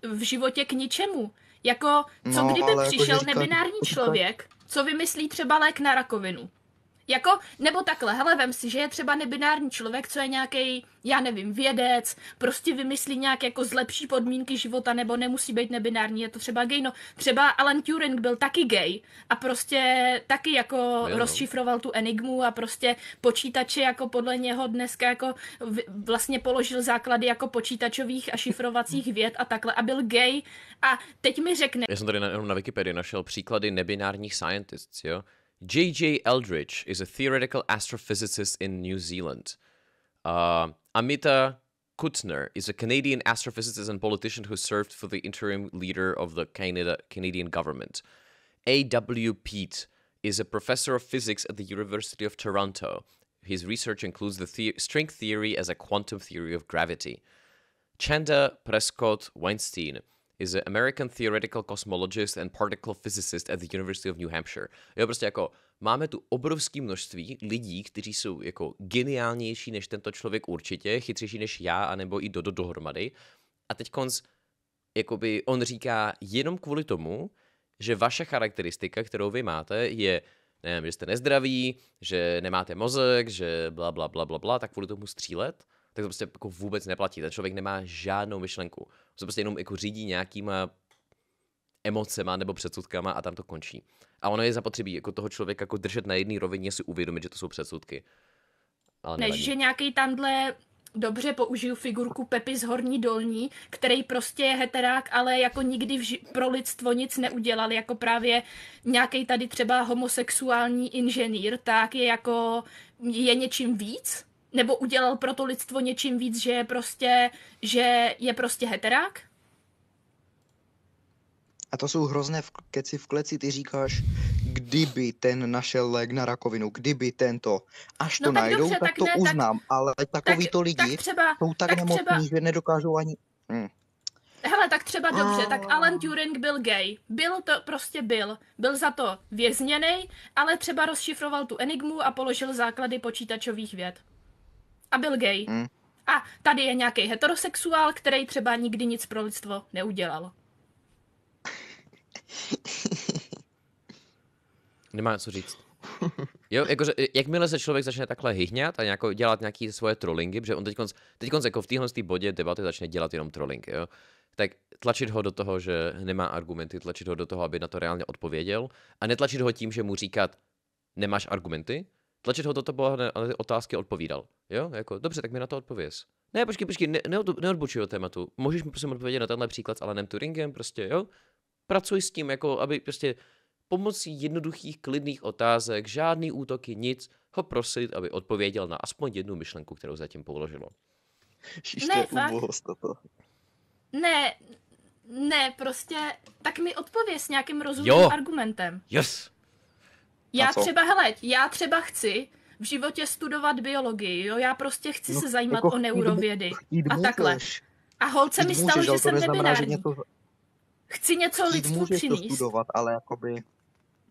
v životě k ničemu? Jako, co no, kdyby jako, přišel jako, nebinární člověk, co vymyslí třeba lék na rakovinu? Jako, nebo takhle, hele, vem si, že je třeba nebinární člověk, co je nějaký, já nevím, vědec, prostě vymyslí nějak jako zlepší podmínky života, nebo nemusí být nebinární, je to třeba gay, no třeba Alan Turing byl taky gay a prostě taky jako jo, no. rozšifroval tu enigmu a prostě počítače jako podle něho dneska jako vlastně položil základy jako počítačových a šifrovacích věd a takhle a byl gay a teď mi řekne... Já jsem tady na, na Wikipedii našel příklady nebinárních scientists, jo? J.J. Eldridge is a theoretical astrophysicist in New Zealand. Uh, Amita Kutzner is a Canadian astrophysicist and politician who served for the interim leader of the Canada, Canadian government. A.W. Pete is a professor of physics at the University of Toronto. His research includes the, the string theory as a quantum theory of gravity. Chanda Prescott Weinstein is an American theoretical cosmologist and particle physicist at the University of New Hampshire. Jo, prostě jako máme tu obrovské množství lidí, kteří jsou jako geniálnější než tento člověk určitě, chytřejší než já, anebo i Dodo dohromady. A teď konc, jakoby on říká jenom kvůli tomu, že vaše charakteristika, kterou vy máte, je nevím, že jste nezdraví, že nemáte mozek, že bla bla bla bla bla, tak kvůli tomu střílet, tak to prostě jako vůbec neplatí. Ten člověk nemá žádnou myšlenku. Se prostě jenom jako řídí nějakýma emocema nebo předsudkama a tam to končí. A ono je zapotřebí jako toho člověka jako držet na jedné rovině, si uvědomit, že to jsou předsudky. Ale Než že nějaký tamhle dobře použiju figurku Pepy z Horní Dolní, který prostě je heterák, ale jako nikdy ži- pro lidstvo nic neudělal, jako právě nějaký tady třeba homosexuální inženýr, tak je jako, je něčím víc, nebo udělal pro to lidstvo něčím víc, že je prostě, že je prostě heterák? A to jsou hrozné v keci v kleci, ty říkáš, kdyby ten našel lék na rakovinu, kdyby tento, až to no, tak najdou, dobře, tak, tak to ne, uznám, tak, ale takovýto lidi tak třeba, jsou tak, tak nemocní, třeba... že nedokážou ani... Hmm. Hele, tak třeba dobře, tak Alan Turing byl gay. Byl to, prostě byl. Byl za to vězněný, ale třeba rozšifroval tu enigmu a položil základy počítačových věd a byl gay. Mm. A tady je nějaký heterosexuál, který třeba nikdy nic pro lidstvo neudělal. <laughs> Nemá co říct. Jo, jakože, jakmile se člověk začne takhle hyhňat a nějako, dělat nějaké svoje trollingy, protože on teď, teď jako v téhle bodě debaty začne dělat jenom trolling, jo, tak tlačit ho do toho, že nemá argumenty, tlačit ho do toho, aby na to reálně odpověděl a netlačit ho tím, že mu říkat, nemáš argumenty, tlačit ho do toho, ale ty otázky odpovídal. Jo, jako, dobře, tak mi na to odpověz. Ne, počkej, počkej, ne, ne, neodbočuj od tématu. Můžeš mi prosím odpovědět na tenhle příklad s Alanem Turingem, prostě, jo? Pracuj s tím, jako, aby prostě pomocí jednoduchých, klidných otázek, žádný útoky, nic, ho prosit, aby odpověděl na aspoň jednu myšlenku, kterou zatím položilo. ne, fakt. Ne, Ne, prostě, tak mi odpověz nějakým rozumným jo. argumentem. Yes. Já třeba, hele, já třeba chci v životě studovat biologii, jo, já prostě chci no, se zajímat jako o neurovědy a takhle. A holce mi stalo, že jsem nebinární. Něco... Chci něco chtít můžeš přinést. Studovat, ale jakoby...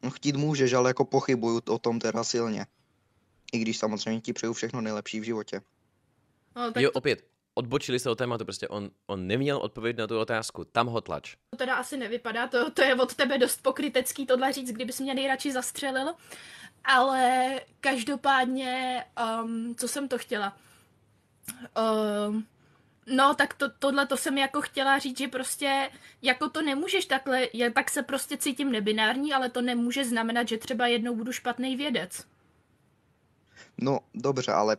No chtít můžeš, ale jako pochybuju o tom teda silně. I když samozřejmě ti přeju všechno nejlepší v životě. No, tak jo, to... opět, odbočili se od tématu, prostě on, on neměl odpověď na tu otázku, tam ho tlač. To teda asi nevypadá, to, to je od tebe dost pokrytecký tohle říct, kdybys mě nejradši zastřelil. Ale každopádně, um, co jsem to chtěla? Um, No, tak to, tohle to jsem jako chtěla říct, že prostě jako to nemůžeš takhle, já tak se prostě cítím nebinární, ale to nemůže znamenat, že třeba jednou budu špatný vědec. No, dobře, ale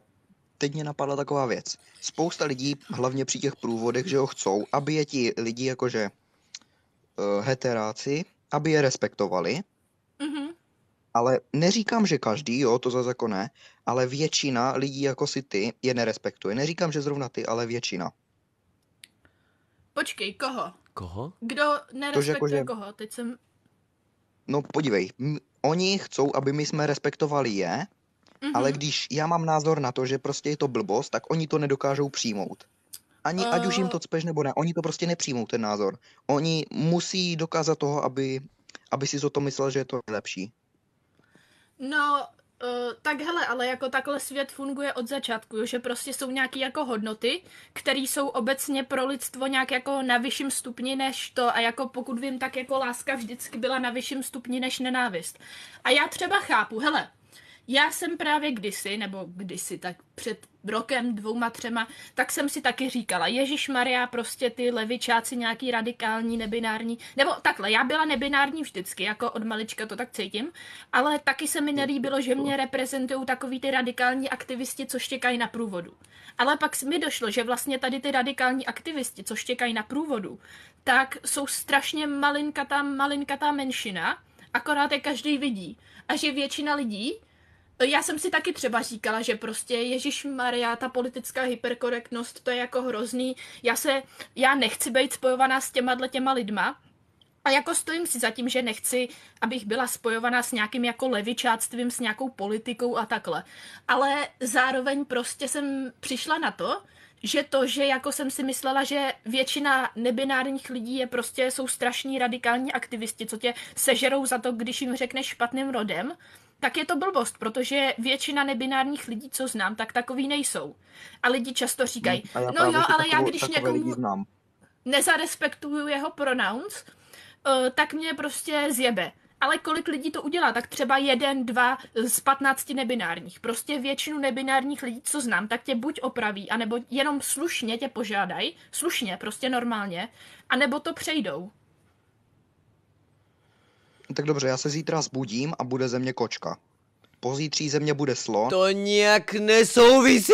teď mě napadla taková věc. Spousta lidí, hlavně při těch průvodech, že ho chcou, aby je ti lidi jakože uh, heteráci, aby je respektovali. Mm-hmm. Ale neříkám, že každý, jo, to zase jako ne, ale většina lidí jako si ty je nerespektuje. Neříkám, že zrovna ty, ale většina. Počkej, koho? Koho? Kdo nerespektuje jako, že... koho? Teď jsem... No podívej, m- oni chcou, aby my jsme respektovali je, mm-hmm. ale když já mám názor na to, že prostě je to blbost, tak oni to nedokážou přijmout. Ani, uh... ať už jim to cpeš nebo ne, oni to prostě nepřijmou, ten názor. Oni musí dokázat toho, aby, aby si o to myslel, že je to lepší. No, Uh, tak hele, ale jako takhle svět funguje od začátku, že prostě jsou nějaké jako hodnoty, které jsou obecně pro lidstvo nějak jako na vyšším stupni než to a jako pokud vím, tak jako láska vždycky byla na vyšším stupni než nenávist. A já třeba chápu, hele, já jsem právě kdysi, nebo kdysi, tak před rokem, dvouma, třema, tak jsem si taky říkala, Ježíš Maria, prostě ty levičáci nějaký radikální, nebinární, nebo takhle, já byla nebinární vždycky, jako od malička to tak cítím, ale taky se mi nelíbilo, že mě reprezentují takový ty radikální aktivisti, co štěkají na průvodu. Ale pak mi došlo, že vlastně tady ty radikální aktivisti, co štěkají na průvodu, tak jsou strašně malinkatá, malinkatá menšina, akorát je každý vidí. A že většina lidí já jsem si taky třeba říkala, že prostě Ježíš Maria, ta politická hyperkorektnost, to je jako hrozný. Já se, já nechci být spojovaná s těma těma lidma, a jako stojím si za tím, že nechci, abych byla spojovaná s nějakým jako levičáctvím, s nějakou politikou a takhle. Ale zároveň prostě jsem přišla na to, že to, že jako jsem si myslela, že většina nebinárních lidí je prostě, jsou strašní radikální aktivisti, co tě sežerou za to, když jim řekneš špatným rodem, tak je to blbost, protože většina nebinárních lidí, co znám, tak takový nejsou. A lidi často říkají, no, no jo, ale já když někomu nezarespektuju jeho pronouns, uh, tak mě prostě zjebe. Ale kolik lidí to udělá? Tak třeba jeden, dva z patnácti nebinárních. Prostě většinu nebinárních lidí, co znám, tak tě buď opraví, anebo jenom slušně tě požádají, slušně, prostě normálně, anebo to přejdou. Tak dobře, já se zítra zbudím a bude ze mě kočka. Pozítří ze mě bude slo. To nějak nesouvisí!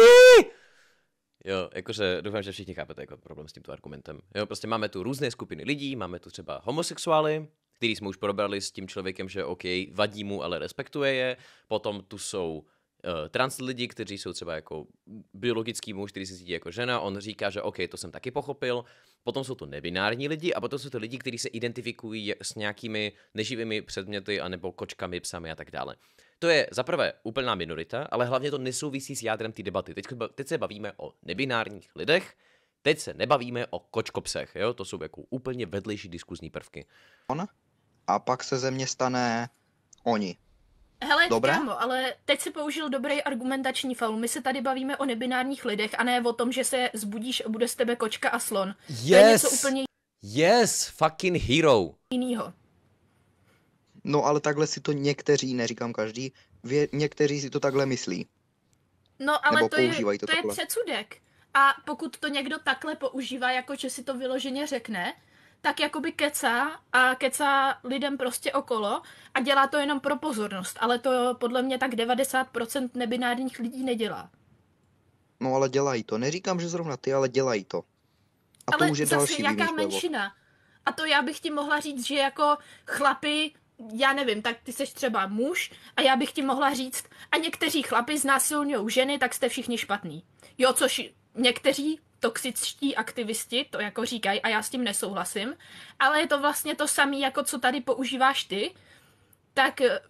Jo, jakože doufám, že všichni chápete jako problém s tímto argumentem. Jo, prostě máme tu různé skupiny lidí, máme tu třeba homosexuály, který jsme už probrali s tím člověkem, že OK, vadí mu, ale respektuje je. Potom tu jsou uh, trans lidi, kteří jsou třeba jako biologický muž, který se cítí jako žena, on říká, že OK, to jsem taky pochopil. Potom jsou to nebinární lidi a potom jsou to lidi, kteří se identifikují s nějakými neživými předměty anebo kočkami, psami a tak dále. To je zaprvé úplná minorita, ale hlavně to nesouvisí s jádrem té debaty. Teď, teď se bavíme o nebinárních lidech, teď se nebavíme o kočkopsech, jo? to jsou jako úplně vedlejší diskuzní prvky. On? A pak se ze mě stane oni. Hele, Dobré? kámo, ale teď si použil dobrý argumentační faul. My se tady bavíme o nebinárních lidech a ne o tom, že se zbudíš a bude z tebe kočka a slon. Yes! To je něco úplně Yes, fucking hero. Jinýho. No ale takhle si to někteří, neříkám každý, vě, někteří si to takhle myslí. No ale Nebo to, je, to, to je předsudek. A pokud to někdo takhle používá, jako že si to vyloženě řekne, tak jakoby kecá a kecá lidem prostě okolo a dělá to jenom pro pozornost, ale to podle mě tak 90% nebinárních lidí nedělá. No ale dělají to. Neříkám, že zrovna ty, ale dělají to. A ale to je zase další jaká menšina? A to já bych ti mohla říct, že jako chlapy, já nevím, tak ty seš třeba muž a já bych ti mohla říct, a někteří chlapy znásilňují ženy, tak jste všichni špatný. Jo, což někteří toxičtí aktivisti to jako říkají a já s tím nesouhlasím, ale je to vlastně to samé, jako co tady používáš ty, tak eh,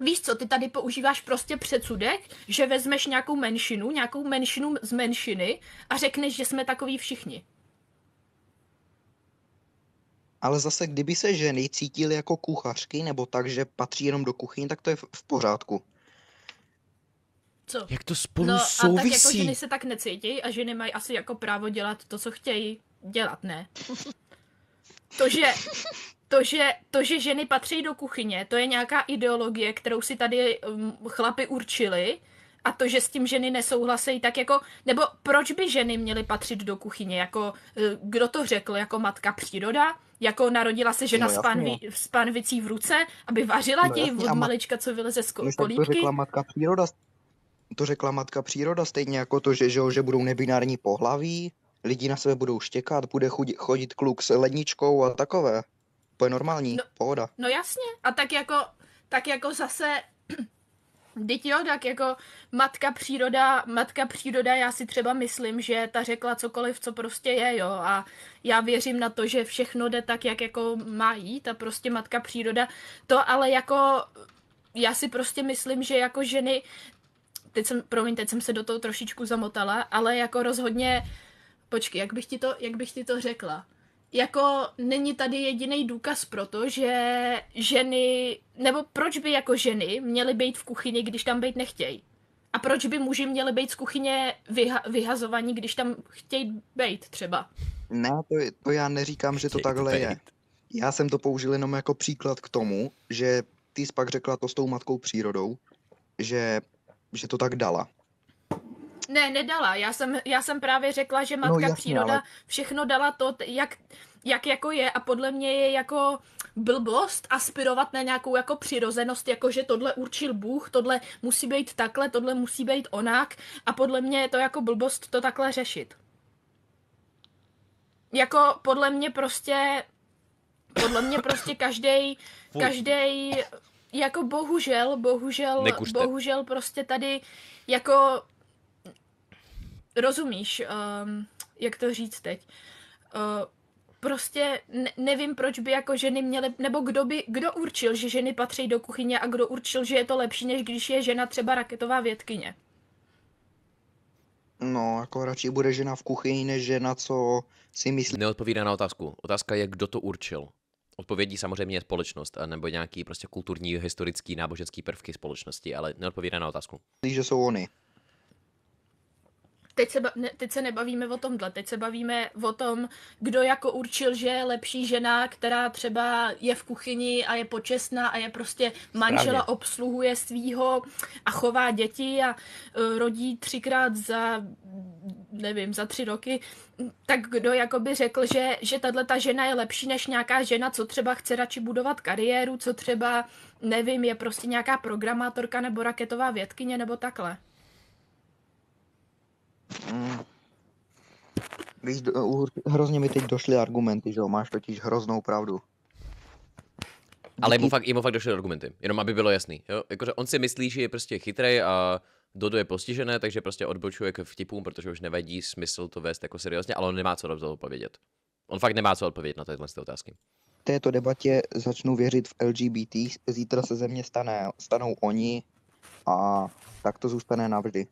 Víš co, ty tady používáš prostě předsudek, že vezmeš nějakou menšinu, nějakou menšinu z menšiny a řekneš, že jsme takový všichni. Ale zase, kdyby se ženy cítily jako kuchařky, nebo tak, že patří jenom do kuchyně, tak to je v, v pořádku. Co? Jak to spolu no, souvisí? a tak jako ženy se tak necítí a ženy mají asi jako právo dělat to, co chtějí dělat, ne? To, že, to, že, to, že ženy patří do kuchyně, to je nějaká ideologie, kterou si tady um, chlapi určili a to, že s tím ženy nesouhlasí, tak jako, nebo proč by ženy měly patřit do kuchyně, jako, eh, kdo to řekl, jako matka příroda, jako narodila se žena no, s, pánvi, s pánvicí v ruce, aby vařila no, ti od malička, co vyleze z kolíbky. To řekla matka příroda, to řekla matka příroda, stejně jako to, že, že, že budou nebinární pohlaví, lidi na sebe budou štěkat, bude chodit, chodit kluk s ledničkou a takové. To je normální, no, pohoda. No jasně, a tak jako, tak jako zase <clears throat> Teď jo, tak jako matka příroda, matka příroda, já si třeba myslím, že ta řekla cokoliv, co prostě je, jo, a já věřím na to, že všechno jde tak, jak jako má jít a prostě matka příroda, to ale jako, já si prostě myslím, že jako ženy, teď jsem, promiň, teď jsem se do toho trošičku zamotala, ale jako rozhodně, počkej, jak bych ti to, jak bych ti to řekla? jako není tady jediný důkaz pro to, že ženy, nebo proč by jako ženy měly být v kuchyni, když tam být nechtějí? A proč by muži měli být z kuchyně vyha- vyhazovaní, když tam chtějí být třeba? Ne, to, to já neříkám, že to takhle bejt. je. Já jsem to použil jenom jako příklad k tomu, že ty jsi pak řekla to s tou matkou přírodou, že, že to tak dala. Ne, nedala. Já jsem, já jsem právě řekla, že no, matka no, jasně, příroda ale... všechno dala to, jak, jak jako je a podle mě je jako blbost aspirovat na nějakou jako přirozenost, jako že tohle určil Bůh, tohle musí být takhle, tohle musí být onak a podle mě je to jako blbost to takhle řešit. Jako podle mě prostě podle mě prostě každý každý jako bohužel, bohužel, Nekuřte. bohužel prostě tady jako rozumíš, um, jak to říct teď. Uh, prostě ne, nevím, proč by jako ženy měly, nebo kdo by, kdo určil, že ženy patří do kuchyně a kdo určil, že je to lepší, než když je žena třeba raketová vědkyně. No, jako radši bude žena v kuchyni, než žena, co si myslí. Neodpovídá na otázku. Otázka je, kdo to určil. Odpovědí samozřejmě je společnost, nebo nějaký prostě kulturní, historický, náboženský prvky společnosti, ale neodpovídá na otázku. Že jsou oni teď se, ne, teď se nebavíme o tomhle, teď se bavíme o tom, kdo jako určil, že je lepší žena, která třeba je v kuchyni a je počestná a je prostě manžela Správně. obsluhuje svýho a chová děti a uh, rodí třikrát za, nevím, za tři roky, tak kdo jako by řekl, že, že tahle ta žena je lepší než nějaká žena, co třeba chce radši budovat kariéru, co třeba, nevím, je prostě nějaká programátorka nebo raketová vědkyně nebo takhle. Mm. Víš, hrozně mi teď došly argumenty, že jo, máš totiž hroznou pravdu. Ale mu fakt, mu fakt došly argumenty, jenom aby bylo jasný, jo? Jakože on si myslí, že je prostě chytrý a Dodo je postižené, takže prostě odbočuje k vtipům, protože už nevadí smysl to vést jako seriózně, ale on nemá co do odpovědět. On fakt nemá co odpovědět na tyhle otázky. V této debatě začnu věřit v LGBT, zítra se ze mě stane, stanou oni a tak to zůstane navždy.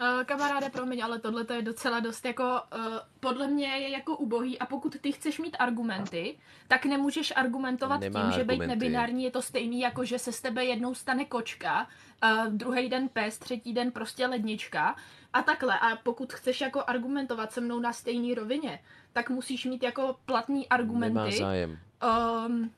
Uh, kamaráde, promiň, ale tohle je docela dost jako, uh, podle mě je jako ubohý a pokud ty chceš mít argumenty, tak nemůžeš argumentovat Nemá tím, že být nebinární je to stejný, jako že se z tebe jednou stane kočka, uh, druhý den pes, třetí den prostě lednička a takhle. A pokud chceš jako argumentovat se mnou na stejné rovině, tak musíš mít jako platný argumenty. Nemá zájem. Um,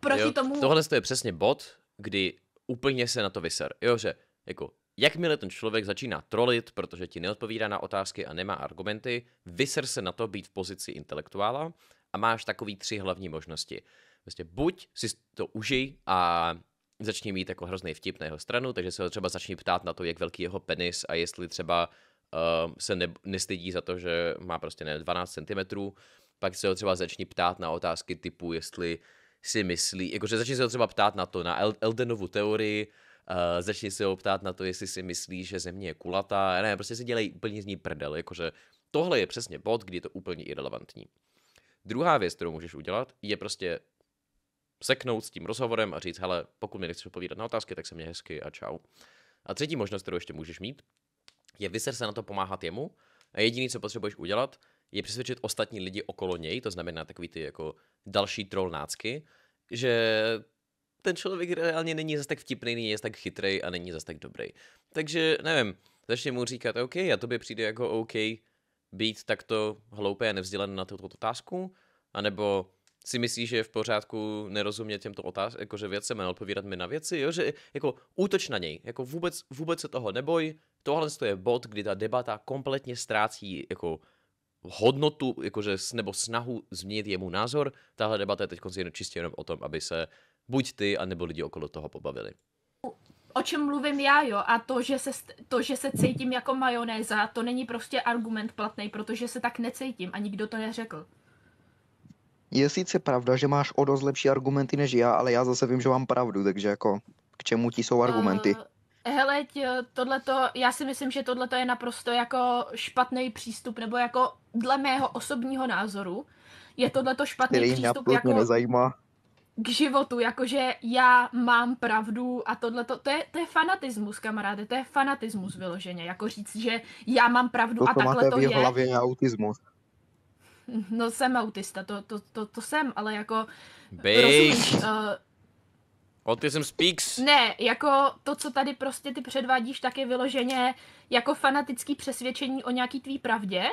proti jo, tomu... Tohle je přesně bod, kdy úplně se na to vyser. Jo, že jako Jakmile ten člověk začíná trolit, protože ti neodpovídá na otázky a nemá argumenty, vyser se na to být v pozici intelektuála a máš takový tři hlavní možnosti. Prostě buď si to užij a začni mít jako hrozný vtip na jeho stranu, takže se ho třeba začni ptát na to, jak velký jeho penis a jestli třeba uh, se ne, nestydí za to, že má prostě ne 12 cm, pak se ho třeba začni ptát na otázky typu, jestli si myslí, jakože začni se ho třeba ptát na to, na Eldenovu teorii, Uh, začni se ho ptát na to, jestli si myslí, že země je kulatá. Ne, prostě si dělají úplně z ní prdel, jakože tohle je přesně bod, kdy je to úplně irrelevantní. Druhá věc, kterou můžeš udělat, je prostě seknout s tím rozhovorem a říct, hele, pokud mi nechceš odpovídat na otázky, tak se mě hezky a čau. A třetí možnost, kterou ještě můžeš mít, je vyser se na to pomáhat jemu a jediný, co potřebuješ udělat, je přesvědčit ostatní lidi okolo něj, to znamená takový ty jako další troll nácky, že ten člověk reálně není zase tak vtipný, není zase tak chytrý a není zase tak dobrý. Takže nevím, začne mu říkat, OK, a to by přijde jako OK být takto hloupé a nevzdělaný na tuto otázku, anebo si myslíš, že je v pořádku nerozumět těmto otázkám, jakože věcem a odpovídat mi na věci, jo? že jako útoč na něj, jako vůbec, vůbec se toho neboj, tohle je bod, kdy ta debata kompletně ztrácí jako hodnotu, jakože, nebo snahu změnit jemu názor. Tahle debata je teď čistě jenom o tom, aby se buď ty, anebo lidi okolo toho pobavili. O čem mluvím já, jo, a to, že se, to, že se cítím jako majonéza, to není prostě argument platný, protože se tak necítím a nikdo to neřekl. Je sice pravda, že máš o dost lepší argumenty než já, ale já zase vím, že mám pravdu, takže jako k čemu ti jsou argumenty? Uh, hele, tohleto, já si myslím, že tohleto je naprosto jako špatný přístup, nebo jako dle mého osobního názoru, je tohleto špatný Který přístup jako... nezajímá k životu, jakože já mám pravdu a tohle to je, to je fanatismus, kamaráde, to je fanatismus vyloženě, jako říct, že já mám pravdu to a takhle to je. To hlavě je autismus. No jsem autista, to, to, to, to jsem, ale jako... Rozumíš, uh, Autism speaks. Ne, jako to, co tady prostě ty předvádíš, tak je vyloženě jako fanatický přesvědčení o nějaký tvý pravdě.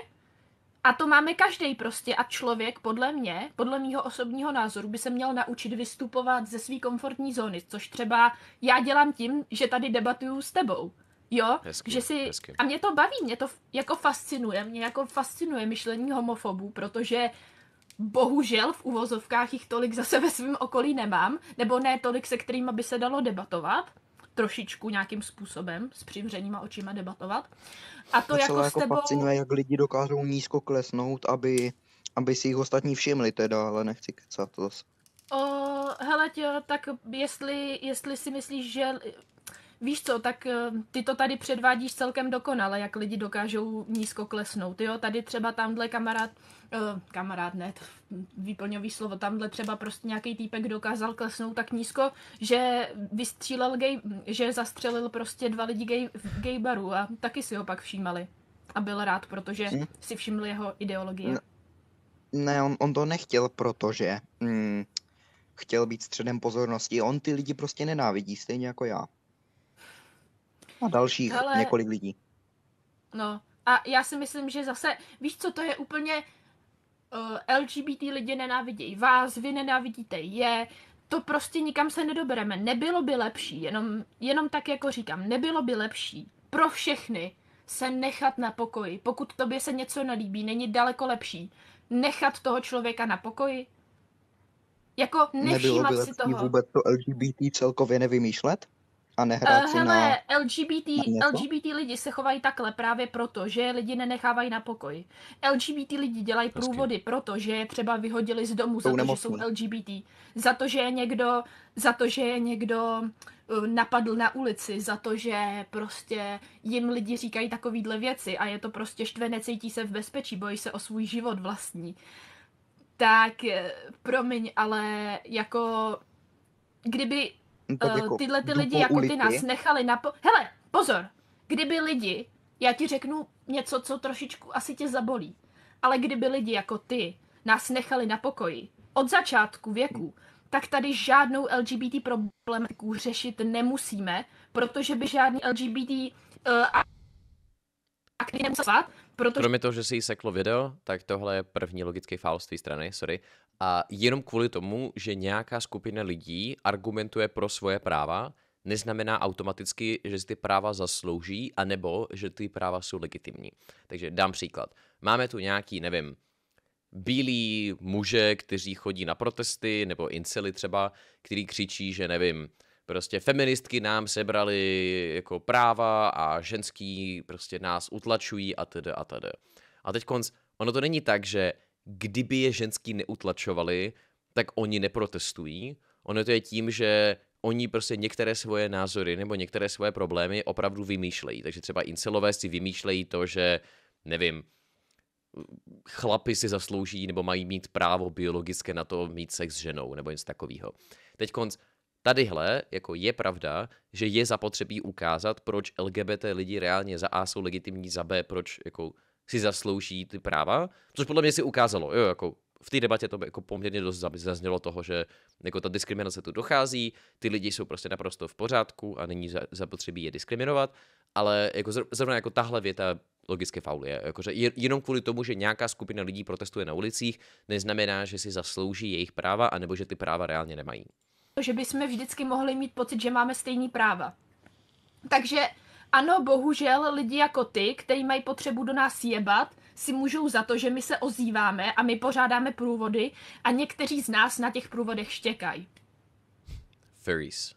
A to máme každý prostě a člověk, podle mě, podle mýho osobního názoru, by se měl naučit vystupovat ze své komfortní zóny, což třeba já dělám tím, že tady debatuju s tebou. Jo, hezky, že si, hezky. a mě to baví, mě to jako fascinuje, mě jako fascinuje myšlení homofobů, protože bohužel v uvozovkách jich tolik zase ve svém okolí nemám, nebo ne tolik, se kterými by se dalo debatovat, trošičku nějakým způsobem, s přivřenýma očima debatovat. A to, to jako, jako s tebou... fascinuje, jak lidi dokážou nízko klesnout, aby, aby si jich ostatní všimli teda, ale nechci kecat to zase. O, hele, tě, tak jestli, jestli si myslíš, že víš co, tak eh, ty to tady předvádíš celkem dokonale, jak lidi dokážou nízko klesnout, jo, tady třeba tamhle kamarád, uh, kamarád ne, výplňový slovo, tamhle třeba prostě nějaký týpek dokázal klesnout tak nízko, že vystřílel gay, že zastřelil prostě dva lidi gay, v gay baru a taky si ho pak všímali. A byl rád, protože hm? si všiml jeho ideologie. Ne, on, on to nechtěl, protože mm, chtěl být středem pozornosti. On ty lidi prostě nenávidí, stejně jako já. A dalších Ale... několik lidí. No, a já si myslím, že zase, víš co, to je úplně eh, LGBT lidi nenávidějí vás, vy nenávidíte je, to prostě nikam se nedobereme. Nebylo by lepší, jenom, jenom tak jako říkám, nebylo by lepší pro všechny se nechat na pokoji. Pokud tobě se něco nelíbí, není daleko lepší nechat toho člověka na pokoji. Jako nevšímat Nebylo by si toho. vůbec to LGBT celkově nevymýšlet? A nehrát uh, si hele, na... LGBT, na LGBT lidi se chovají takhle právě proto, že lidi nenechávají na pokoji. LGBT lidi dělají Hezky. průvody proto, že je třeba vyhodili z domu za to, že jsou LGBT. Za to, že je někdo, za to, že je někdo uh, napadl na ulici, za to, že prostě jim lidi říkají takovýhle věci a je to prostě štve, necítí se v bezpečí, bojí se o svůj život vlastní. Tak, eh, promiň, ale jako kdyby uh, jako tyhle ty lidi jako ty nás nechali na... Po... Hele, pozor, kdyby lidi, já ti řeknu něco, co trošičku asi tě zabolí, ale kdyby lidi jako ty nás nechali na pokoji od začátku věku, tak tady žádnou LGBT problematiku řešit nemusíme, protože by žádný LGBT uh, aktivity nemusel Protože... Kromě toho, že si jí seklo video, tak tohle je první logický faul z té strany, sorry. A jenom kvůli tomu, že nějaká skupina lidí argumentuje pro svoje práva, neznamená automaticky, že si ty práva zaslouží, anebo že ty práva jsou legitimní. Takže dám příklad. Máme tu nějaký, nevím, bílí muže, kteří chodí na protesty, nebo incely třeba, který křičí, že nevím, prostě feministky nám sebrali jako práva a ženský prostě nás utlačují a tedy a tedy. A teď konc, ono to není tak, že kdyby je ženský neutlačovali, tak oni neprotestují. Ono to je tím, že oni prostě některé svoje názory nebo některé svoje problémy opravdu vymýšlejí. Takže třeba incelové si vymýšlejí to, že nevím, chlapi si zaslouží nebo mají mít právo biologické na to mít sex s ženou nebo něco takového. Teď konc, tadyhle jako je pravda, že je zapotřebí ukázat, proč LGBT lidi reálně za A jsou legitimní, za B, proč jako si zaslouží ty práva, což podle mě si ukázalo, jo, jako v té debatě to by jako poměrně dost zaznělo toho, že jako ta diskriminace tu dochází, ty lidi jsou prostě naprosto v pořádku a není zapotřebí je diskriminovat, ale jako zrovna jako tahle věta logicky faul je. Jakože jenom kvůli tomu, že nějaká skupina lidí protestuje na ulicích, neznamená, že si zaslouží jejich práva, anebo že ty práva reálně nemají. Že bychom vždycky mohli mít pocit, že máme stejný práva. Takže ano, bohužel lidi jako ty, kteří mají potřebu do nás jebat, si můžou za to, že my se ozýváme a my pořádáme průvody a někteří z nás na těch průvodech štěkají. Furries.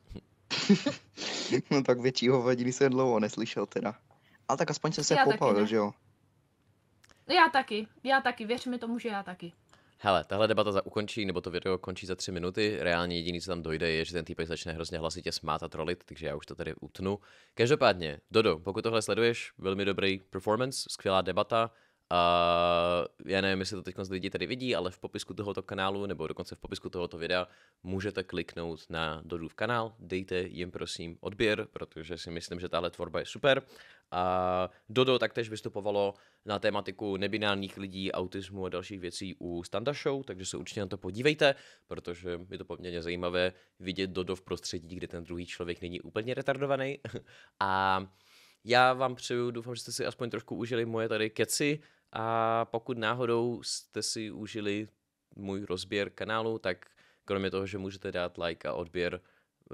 <laughs> no tak většího vadí jsem dlouho neslyšel teda. Ale tak aspoň jsem se já popal, že jo? Já taky, já taky, věř mi tomu, že já taky. Hele, tahle debata za ukončí, nebo to video končí za tři minuty. Reálně jediný, co tam dojde, je, že ten týpek začne hrozně hlasitě smát a trolit, takže já už to tady utnu. Každopádně, Dodo, pokud tohle sleduješ, velmi dobrý performance, skvělá debata. Uh, já nevím, jestli to teď lidi tady vidí, ale v popisku tohoto kanálu, nebo dokonce v popisku tohoto videa, můžete kliknout na Dodův kanál, dejte jim prosím odběr, protože si myslím, že tahle tvorba je super. A Dodo taktéž vystupovalo na tématiku nebinárních lidí, autismu a dalších věcí u Standa Show, takže se určitě na to podívejte, protože je to poměrně zajímavé vidět Dodo v prostředí, kde ten druhý člověk není úplně retardovaný. <laughs> a já vám přeju, doufám, že jste si aspoň trošku užili moje tady keci a pokud náhodou jste si užili můj rozběr kanálu, tak kromě toho, že můžete dát like a odběr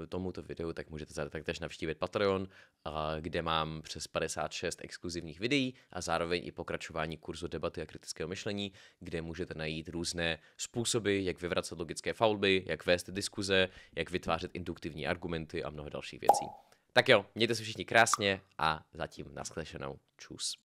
tomuto videu, tak můžete taktéž navštívit Patreon, kde mám přes 56 exkluzivních videí a zároveň i pokračování kurzu debaty a kritického myšlení, kde můžete najít různé způsoby, jak vyvracet logické faulby, jak vést diskuze, jak vytvářet induktivní argumenty a mnoho dalších věcí. Tak jo, mějte se všichni krásně a zatím naskledanou. Čus.